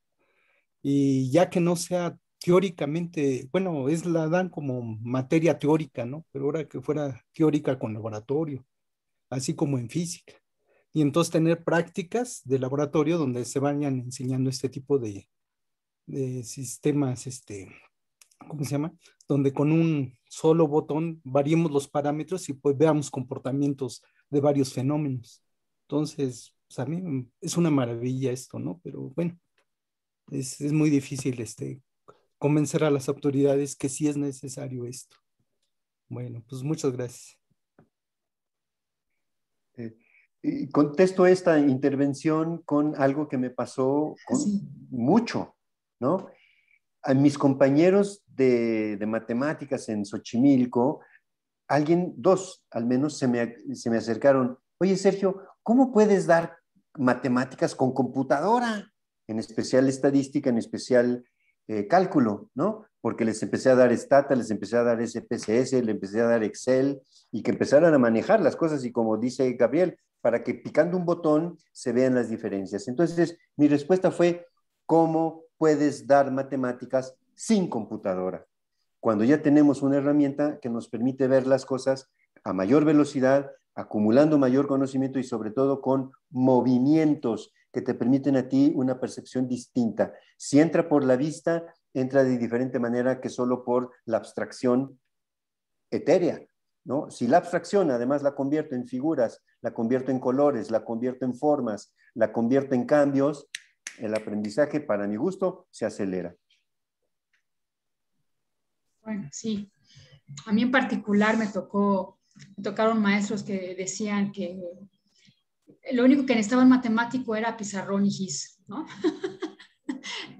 y ya que no sea teóricamente, bueno, es la dan como materia teórica, ¿no? Pero ahora que fuera teórica con laboratorio, así como en física. Y entonces tener prácticas de laboratorio donde se vayan enseñando este tipo de, de sistemas, este, ¿cómo se llama? Donde con un solo botón variemos los parámetros y pues veamos comportamientos de varios fenómenos. Entonces, pues a mí es una maravilla esto, ¿no? Pero bueno, es, es muy difícil este, convencer a las autoridades que sí es necesario esto. Bueno, pues muchas gracias. Eh, y contesto esta intervención con algo que me pasó con mucho. ¿No? A mis compañeros de, matemáticas en Xochimilco, alguien, dos al menos, se me, se me acercaron. Oye, Sergio, ¿cómo puedes dar matemáticas con computadora? En especial estadística, en especial eh, cálculo, ¿no? Porque les empecé a dar Stata, les empecé a dar SPSS, les empecé a dar Excel y que empezaran a manejar las cosas y como dice Gabriel, para que picando un botón se vean las diferencias. Entonces, mi respuesta fue, ¿cómo puedes dar matemáticas sin computadora. Cuando ya tenemos una herramienta que nos permite ver las cosas a mayor velocidad, acumulando mayor conocimiento y sobre todo con movimientos que te permiten a ti una percepción distinta. Si entra por la vista, entra de diferente manera que solo por la abstracción etérea. ¿no? Si la abstracción además la convierto en figuras, la convierto en colores, la convierto en formas, la convierto en cambios, el aprendizaje, para mi gusto, se acelera. Bueno, sí. A mí en particular me tocó, me tocaron maestros que decían que lo único que necesitaba en matemático era pizarrón y gis, ¿no?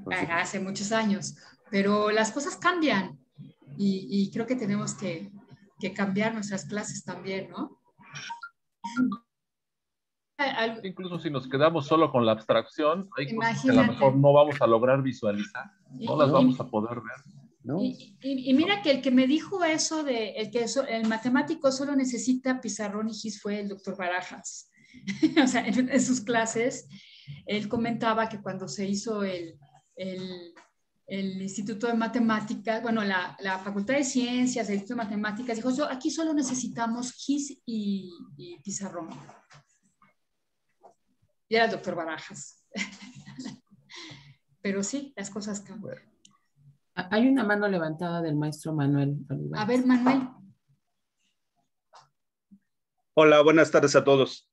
Pues Hace muchos años. Pero las cosas cambian y, creo que tenemos que, cambiar nuestras clases también, ¿no? Incluso si nos quedamos solo con la abstracción, hay cosas que a lo mejor no vamos a lograr visualizar, no las vamos a poder ver. Y, mira que el que me dijo eso de el que el matemático solo necesita pizarrón y gis fue el doctor Barajas. o sea, en, sus clases, él comentaba que cuando se hizo el, el, el Instituto de Matemáticas, bueno, la, la, Facultad de Ciencias, el Instituto de Matemáticas, dijo, yo, aquí solo necesitamos GIS y, pizarrón. Y era el doctor Barajas. Pero sí, las cosas cambian. Hay una mano levantada del maestro Manuel. A ver, Manuel. Hola, buenas tardes a todos.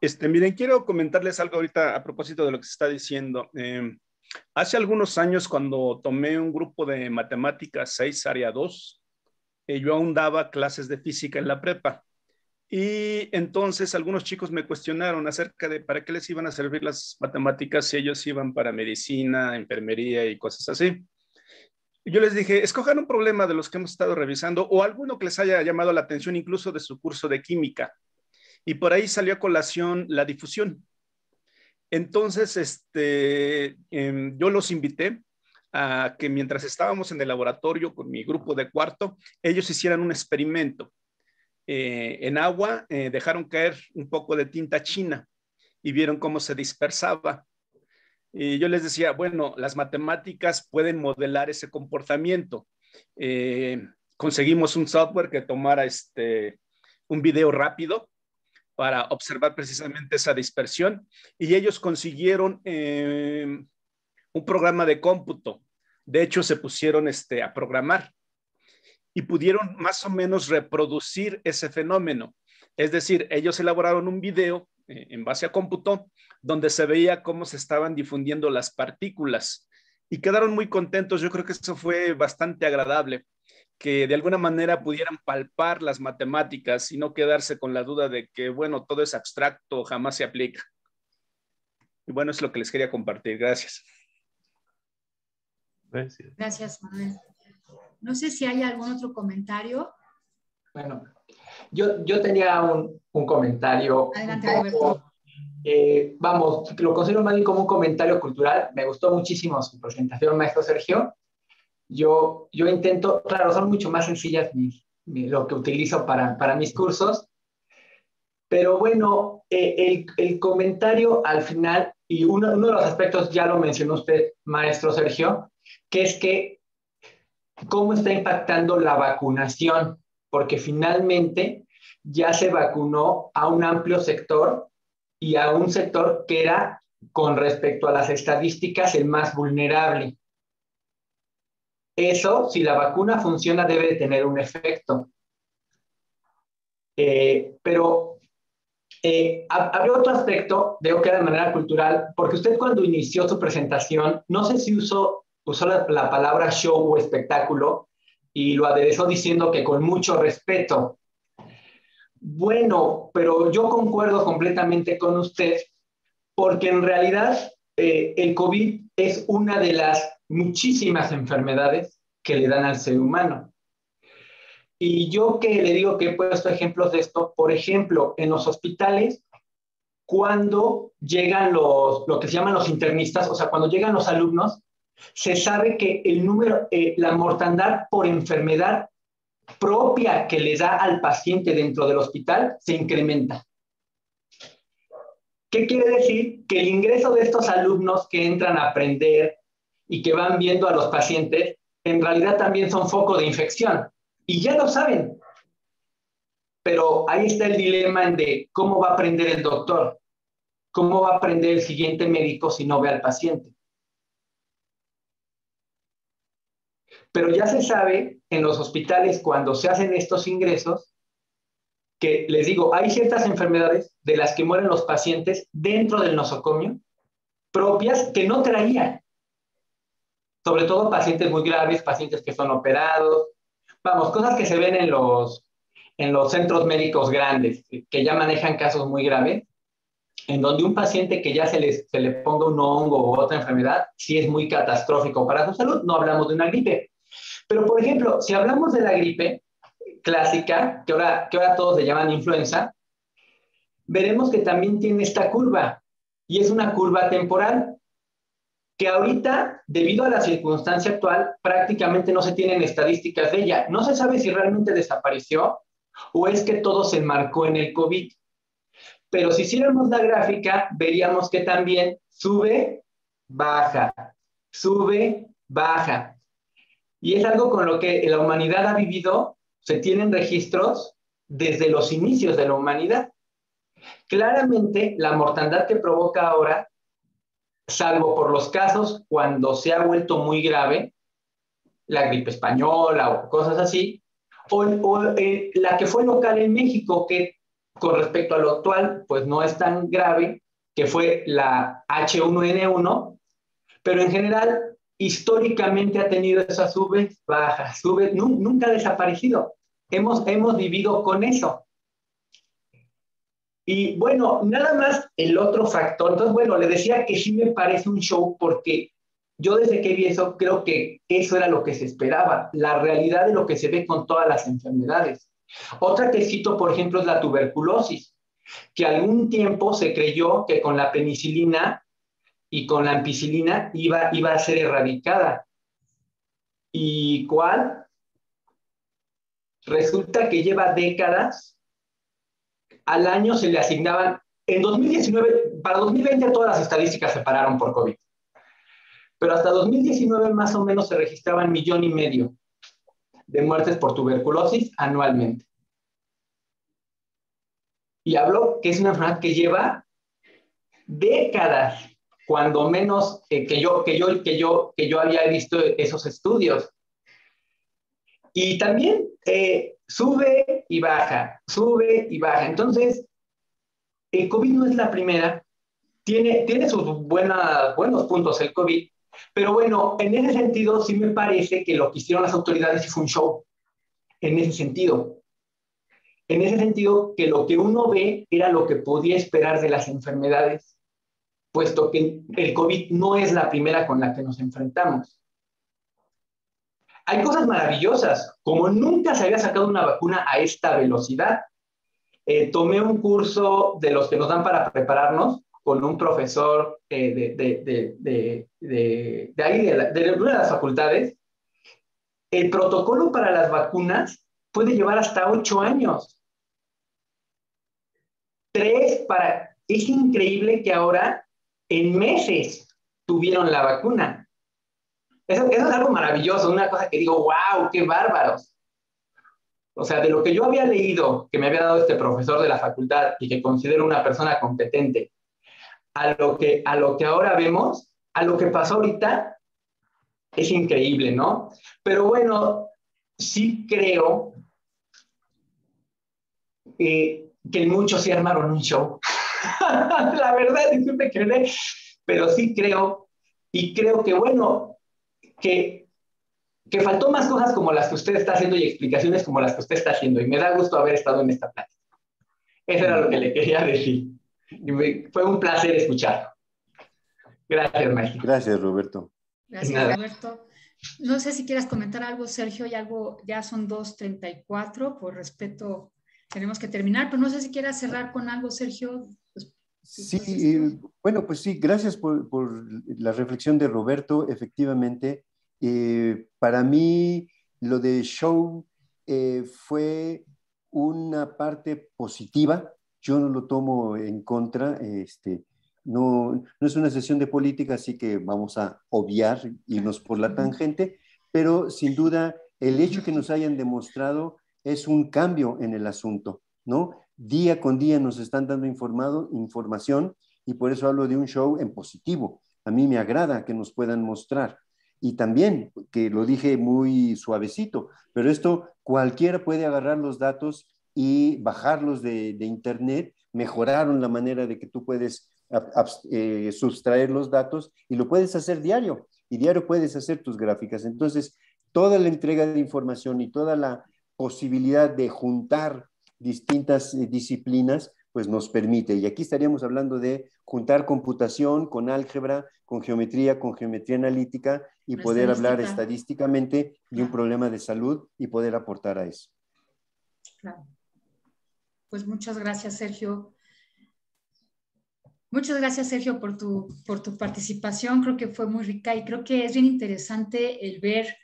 Este, miren, quiero comentarles algo ahorita a propósito de lo que se está diciendo. Eh, Hace algunos años, cuando tomé un grupo de matemáticas 6, área 2, eh, yo aún daba clases de física en la prepa. Y entonces algunos chicos me cuestionaron acerca de para qué les iban a servir las matemáticas si ellos iban para medicina, enfermería y cosas así. Yo les dije, escojan un problema de los que hemos estado revisando o alguno que les haya llamado la atención incluso de su curso de química. Y por ahí salió a colación la difusión. Entonces, este, em, yo los invité a que mientras estábamos en el laboratorio con mi grupo de cuarto, ellos hicieran un experimento. Eh, en agua eh, dejaron caer un poco de tinta china y vieron cómo se dispersaba. Y yo les decía, bueno, las matemáticas pueden modelar ese comportamiento. Eh, conseguimos un software que tomara este, un video rápido para observar precisamente esa dispersión y ellos consiguieron un programa de cómputo. De hecho, se pusieron este, a programar y pudieron más o menos reproducir ese fenómeno. Es decir, ellos elaboraron un video eh, en base a cómputo donde se veía cómo se estaban difundiendo las partículas y quedaron muy contentos. Yo creo que eso fue bastante agradable que de alguna manera pudieran palpar las matemáticas y no quedarse con la duda de que, bueno, todo es abstracto, jamás se aplica. Y bueno, es lo que les quería compartir. Gracias. Gracias. Gracias, Manuel. No sé si hay algún otro comentario. Bueno, yo, yo tenía un, un comentario. Adelante, Roberto. Eh, vamos, lo considero más bien como un comentario cultural. Me gustó muchísimo su presentación, maestro Sergio yo, yo intento, claro, son mucho más sencillas lo que utilizo para, para mis cursos, pero bueno, eh, el, el, comentario al final, y uno, uno, de los aspectos ya lo mencionó usted, maestro Sergio, que es que cómo está impactando la vacunación, porque finalmente ya se vacunó a un amplio sector y a un sector que era, con respecto a las estadísticas, el más vulnerable. Eso, si la vacuna funciona, debe de tener un efecto. Eh, pero eh, otro aspecto, digo que de manera cultural, porque usted cuando inició su presentación, no sé si usó, usó la, la palabra show o espectáculo y lo aderezó diciendo que con mucho respeto. Bueno, pero yo concuerdo completamente con usted, porque en realidad eh, el COVID es una de las muchísimas enfermedades que le dan al ser humano. Y yo que le digo que he puesto ejemplos de esto, por ejemplo, en los hospitales, cuando llegan los, lo que se llaman los internistas, o sea, cuando llegan los alumnos, se sabe que el número, eh, la mortandad por enfermedad propia que le da al paciente dentro del hospital se incrementa. ¿Qué quiere decir? Que el ingreso de estos alumnos que entran a aprender, y que van viendo a los pacientes, en realidad también son foco de infección. Y ya lo saben. Pero ahí está el dilema de cómo va a aprender el doctor, cómo va a aprender el siguiente médico si no ve al paciente. Pero ya se sabe en los hospitales cuando se hacen estos ingresos que les digo, hay ciertas enfermedades de las que mueren los pacientes dentro del nosocomio propias que no traían. Sobre todo pacientes muy graves, pacientes que son operados. Vamos, cosas que se ven en los, en los centros médicos grandes, que ya manejan casos muy graves, en donde un paciente que ya se, les, se le ponga un hongo u otra enfermedad, sí es muy catastrófico para su salud. No hablamos de una gripe. Pero, por ejemplo, si hablamos de la gripe clásica, que ahora, todos le llaman influenza, veremos que también tiene esta curva, y es una curva temporal, que ahorita, debido a la circunstancia actual, prácticamente no se tienen estadísticas de ella. No se sabe si realmente desapareció o es que todo se marcó en el COVID. Pero si hiciéramos la gráfica, veríamos que también sube, baja, sube, baja. Y es algo con lo que la humanidad ha vivido, se tienen registros desde los inicios de la humanidad. Claramente, la mortandad que provoca ahora, salvo por los casos cuando se ha vuelto muy grave, la gripe española o cosas así, o, eh, la que fue local en México, que con respecto a lo actual, pues no es tan grave, que fue la H1N1, pero en general, históricamente ha tenido esas subes, bajas, subes, nunca ha desaparecido. Hemos, hemos vivido con eso. Y bueno, nada más el otro factor. Entonces, bueno, le decía que sí me parece un show porque yo desde que vi eso creo que eso era lo que se esperaba, la realidad de lo que se ve con todas las enfermedades. Otra que cito, por ejemplo, es la tuberculosis, que algún tiempo se creyó que con la penicilina y con la ampicilina iba, iba a ser erradicada. ¿Y cuál? Resulta que lleva décadas al año se le asignaban, en 2019, para 2020 todas las estadísticas se pararon por COVID, pero hasta 2019 más o menos se registraban millón y medio de muertes por tuberculosis anualmente. Y hablo que es una enfermedad que lleva décadas, cuando menos eh, que, yo, que, yo, que, yo, que yo había visto esos estudios. Y también eh, sube y baja, sube y baja. Entonces, el COVID no es la primera, tiene, tiene sus buenos puntos el COVID, pero bueno, en ese sentido sí me parece que lo que hicieron las autoridades fue un show, en ese sentido. En ese sentido, que lo que uno ve era lo que podía esperar de las enfermedades, puesto que el COVID no es la primera con la que nos enfrentamos. Hay cosas maravillosas, como nunca se había sacado una vacuna a esta velocidad. Eh, tomé un curso de los que nos dan para prepararnos con un profesor eh, de, de, de, de, ahí, de, una de las facultades. El protocolo para las vacunas puede llevar hasta ocho años. Tres para... Es increíble que ahora en meses tuvieron la vacuna. Eso, es algo maravilloso, una cosa que digo, wow, qué bárbaros. O sea, de lo que yo había leído, que me había dado este profesor de la facultad y que considero una persona competente, a lo que, a lo que ahora vemos, a lo que pasó ahorita, es increíble, ¿no? Pero bueno, sí creo eh, que muchos se armaron un show. la verdad, disculpe que pero sí creo, y creo que bueno, que, que faltó más cosas como las que usted está haciendo y explicaciones como las que usted está haciendo. Y me da gusto haber estado en esta plática. Eso era lo que le quería decir. Y fue un placer escucharlo. Gracias, maestro. Gracias, Roberto. Gracias, Roberto. No sé si quieras comentar algo, Sergio, y algo, ya son 2.34, por respeto tenemos que terminar, pero no sé si quieras cerrar con algo, Sergio. Pues, sí, eh, bueno, pues sí, gracias por, por, la reflexión de Roberto. Efectivamente, eh, para mí, lo de show eh, fue una parte positiva. Yo no lo tomo en contra. Este, no, no es una sesión de política, así que vamos a obviar, irnos por la tangente, pero sin duda el hecho que nos hayan demostrado es un cambio en el asunto, ¿no? Día con día nos están dando informado, información y por eso hablo de un show en positivo. A mí me agrada que nos puedan mostrar. Y también, que lo dije muy suavecito, pero esto cualquiera puede agarrar los datos y bajarlos de, internet. Mejoraron la manera de que tú puedes eh, los datos y lo puedes hacer diario y diario puedes hacer tus gráficas. Entonces, toda la entrega de información y toda la posibilidad de juntar distintas eh, disciplinas, pues nos permite. Y aquí estaríamos hablando de juntar computación con álgebra, con geometría, con geometría analítica y poder hablar estadísticamente de un problema de salud y poder aportar a eso. Claro. Pues muchas gracias, Sergio. Muchas gracias, Sergio, por tu, por tu participación. Creo que fue muy rica y creo que es bien interesante el ver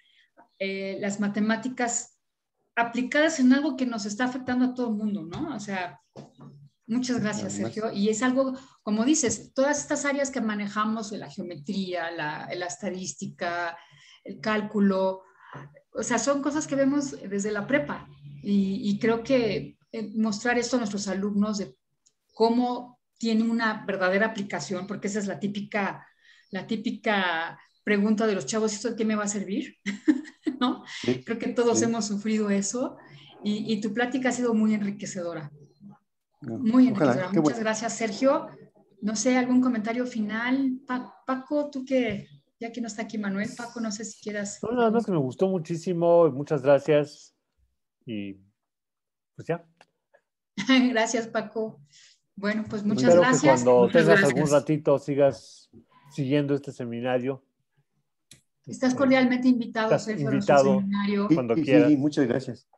eh, las matemáticas aplicadas en algo que nos está afectando a todo el mundo, ¿no? O sea, muchas gracias, Sergio. Y es algo, como dices, todas estas áreas que manejamos, la geometría, la, la estadística, el cálculo, o sea, son cosas que vemos desde la prepa. Y, y creo que eh, mostrar esto a nuestros alumnos de cómo tiene una verdadera aplicación, porque esa es la típica, la típica pregunta de los chavos, ¿esto de qué me va a servir? ¿No? Creo que todos hemos sufrido eso y, tu plática ha sido muy enriquecedora. Muy enriquecedora. Muchas gracias, Sergio. No sé, algún comentario final. Paco, tú que, ya que no está aquí Manuel, Paco, no sé si quieras. No, nada más que me gustó muchísimo, muchas gracias. Y pues ya. gracias, Paco. Bueno, pues muchas gracias. Que cuando tengas algún ratito sigas siguiendo este seminario. Estás cordialmente invitado, Estás Sergio, invitado seminario. cuando quieras. Sí, muchas gracias.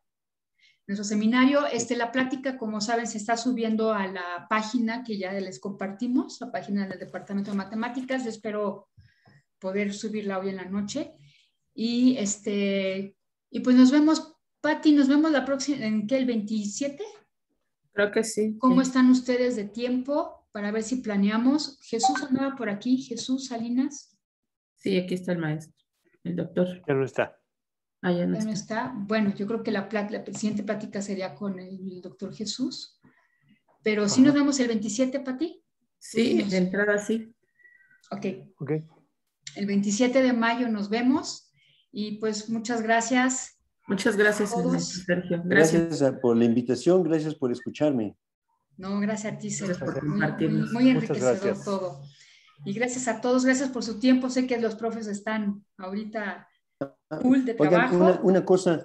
Nuestro seminario, este, la plática, como saben, se está subiendo a la página que ya les compartimos, la página del Departamento de Matemáticas. Yo espero poder subirla hoy en la noche. Y este, y pues nos vemos, Patti, nos vemos la próxima, ¿en qué? ¿El 27? Creo que sí. ¿Cómo están ustedes de tiempo para ver si planeamos? Jesús andaba por aquí, Jesús Salinas. Sí, aquí está el maestro, el doctor. Ya no está. Ah, ya no, está. Bueno, yo creo que la, la siguiente plática sería con el, doctor Jesús. Pero si nos vemos el 27, Pati. Sí, de entrada sí. Ok. Ok. El 27 de mayo nos vemos y pues muchas gracias Muchas gracias, Sergio. Gracias. por la invitación, gracias por escucharme. No, gracias a ti, Sergio. Muy, enriquecedor todo. Y gracias a todos, gracias por su tiempo. Sé que los profes están ahorita full de trabajo. una, cosa,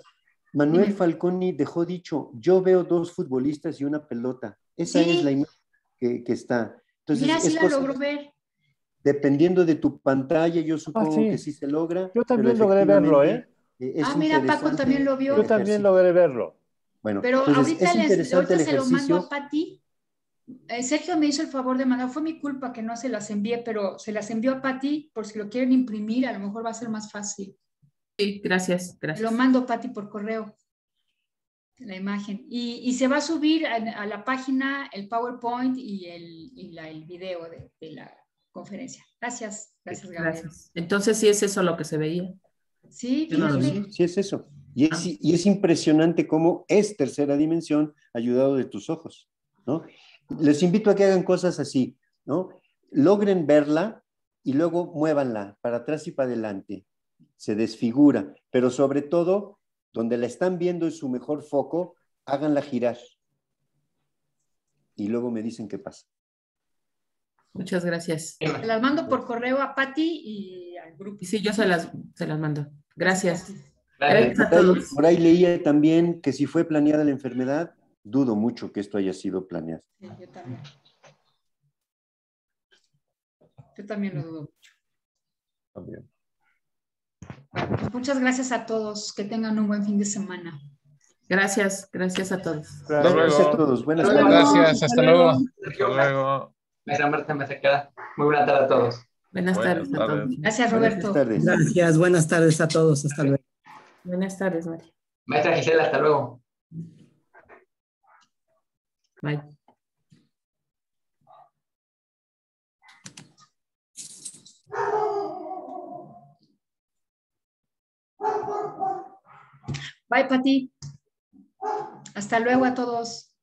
Manuel Falconi dejó dicho, yo veo dos futbolistas y una pelota. Esa es la imagen que, está. Entonces, Mira, sí la logro ver. Dependiendo de tu pantalla, yo supongo ah, que sí se logra. Yo también logré verlo, ¿eh? Eh, ah, mira, Paco también lo vio. Yo también logré verlo. Bueno, pero ahorita, les, ahorita se lo mando a Pati. Eh, Sergio me hizo el favor de mandar, fue mi culpa que no se las envié, pero se las envió a Pati por si lo quieren imprimir, a lo mejor va a ser más fácil. Sí, gracias, gracias. Lo mando Pati por correo, la imagen. Y, y se va a subir a, la página el PowerPoint y el, y la, el video de, de, la conferencia. Gracias, gracias, Gabriel. Gracias. Entonces, sí es eso lo que se veía. Sí, sí, es eso. Y es, ah. y es, impresionante cómo es tercera dimensión ayudado de tus ojos, ¿no? Les invito a que hagan cosas así, ¿no? Logren verla y luego muévanla para atrás y para adelante. Se desfigura, pero sobre todo, donde la están viendo en su mejor foco, háganla girar. Y luego me dicen qué pasa. Muchas gracias. Las mando por correo a Patti y al grupo. Sí, yo se las, se las mando. Gracias. Gracias a todos. Por ahí leía también que si fue planeada la enfermedad, dudo mucho que esto haya sido planeado. Sí, yo también. Yo también lo dudo mucho. También. Pues muchas gracias a todos. Que tengan un buen fin de semana. Gracias, gracias a todos. Gracias, a todos. Buenas tardes. Gracias, hasta, luego. Hasta luego. Maestra Marta me queda. Muy buena tarde a todos. Buenas, tardes, a todos. Gracias, Roberto. Gracias, buenas tardes a todos. Hasta luego. Buenas tardes, María. Maestra Gisela, hasta luego. Bye. Bye. Hasta luego a todos.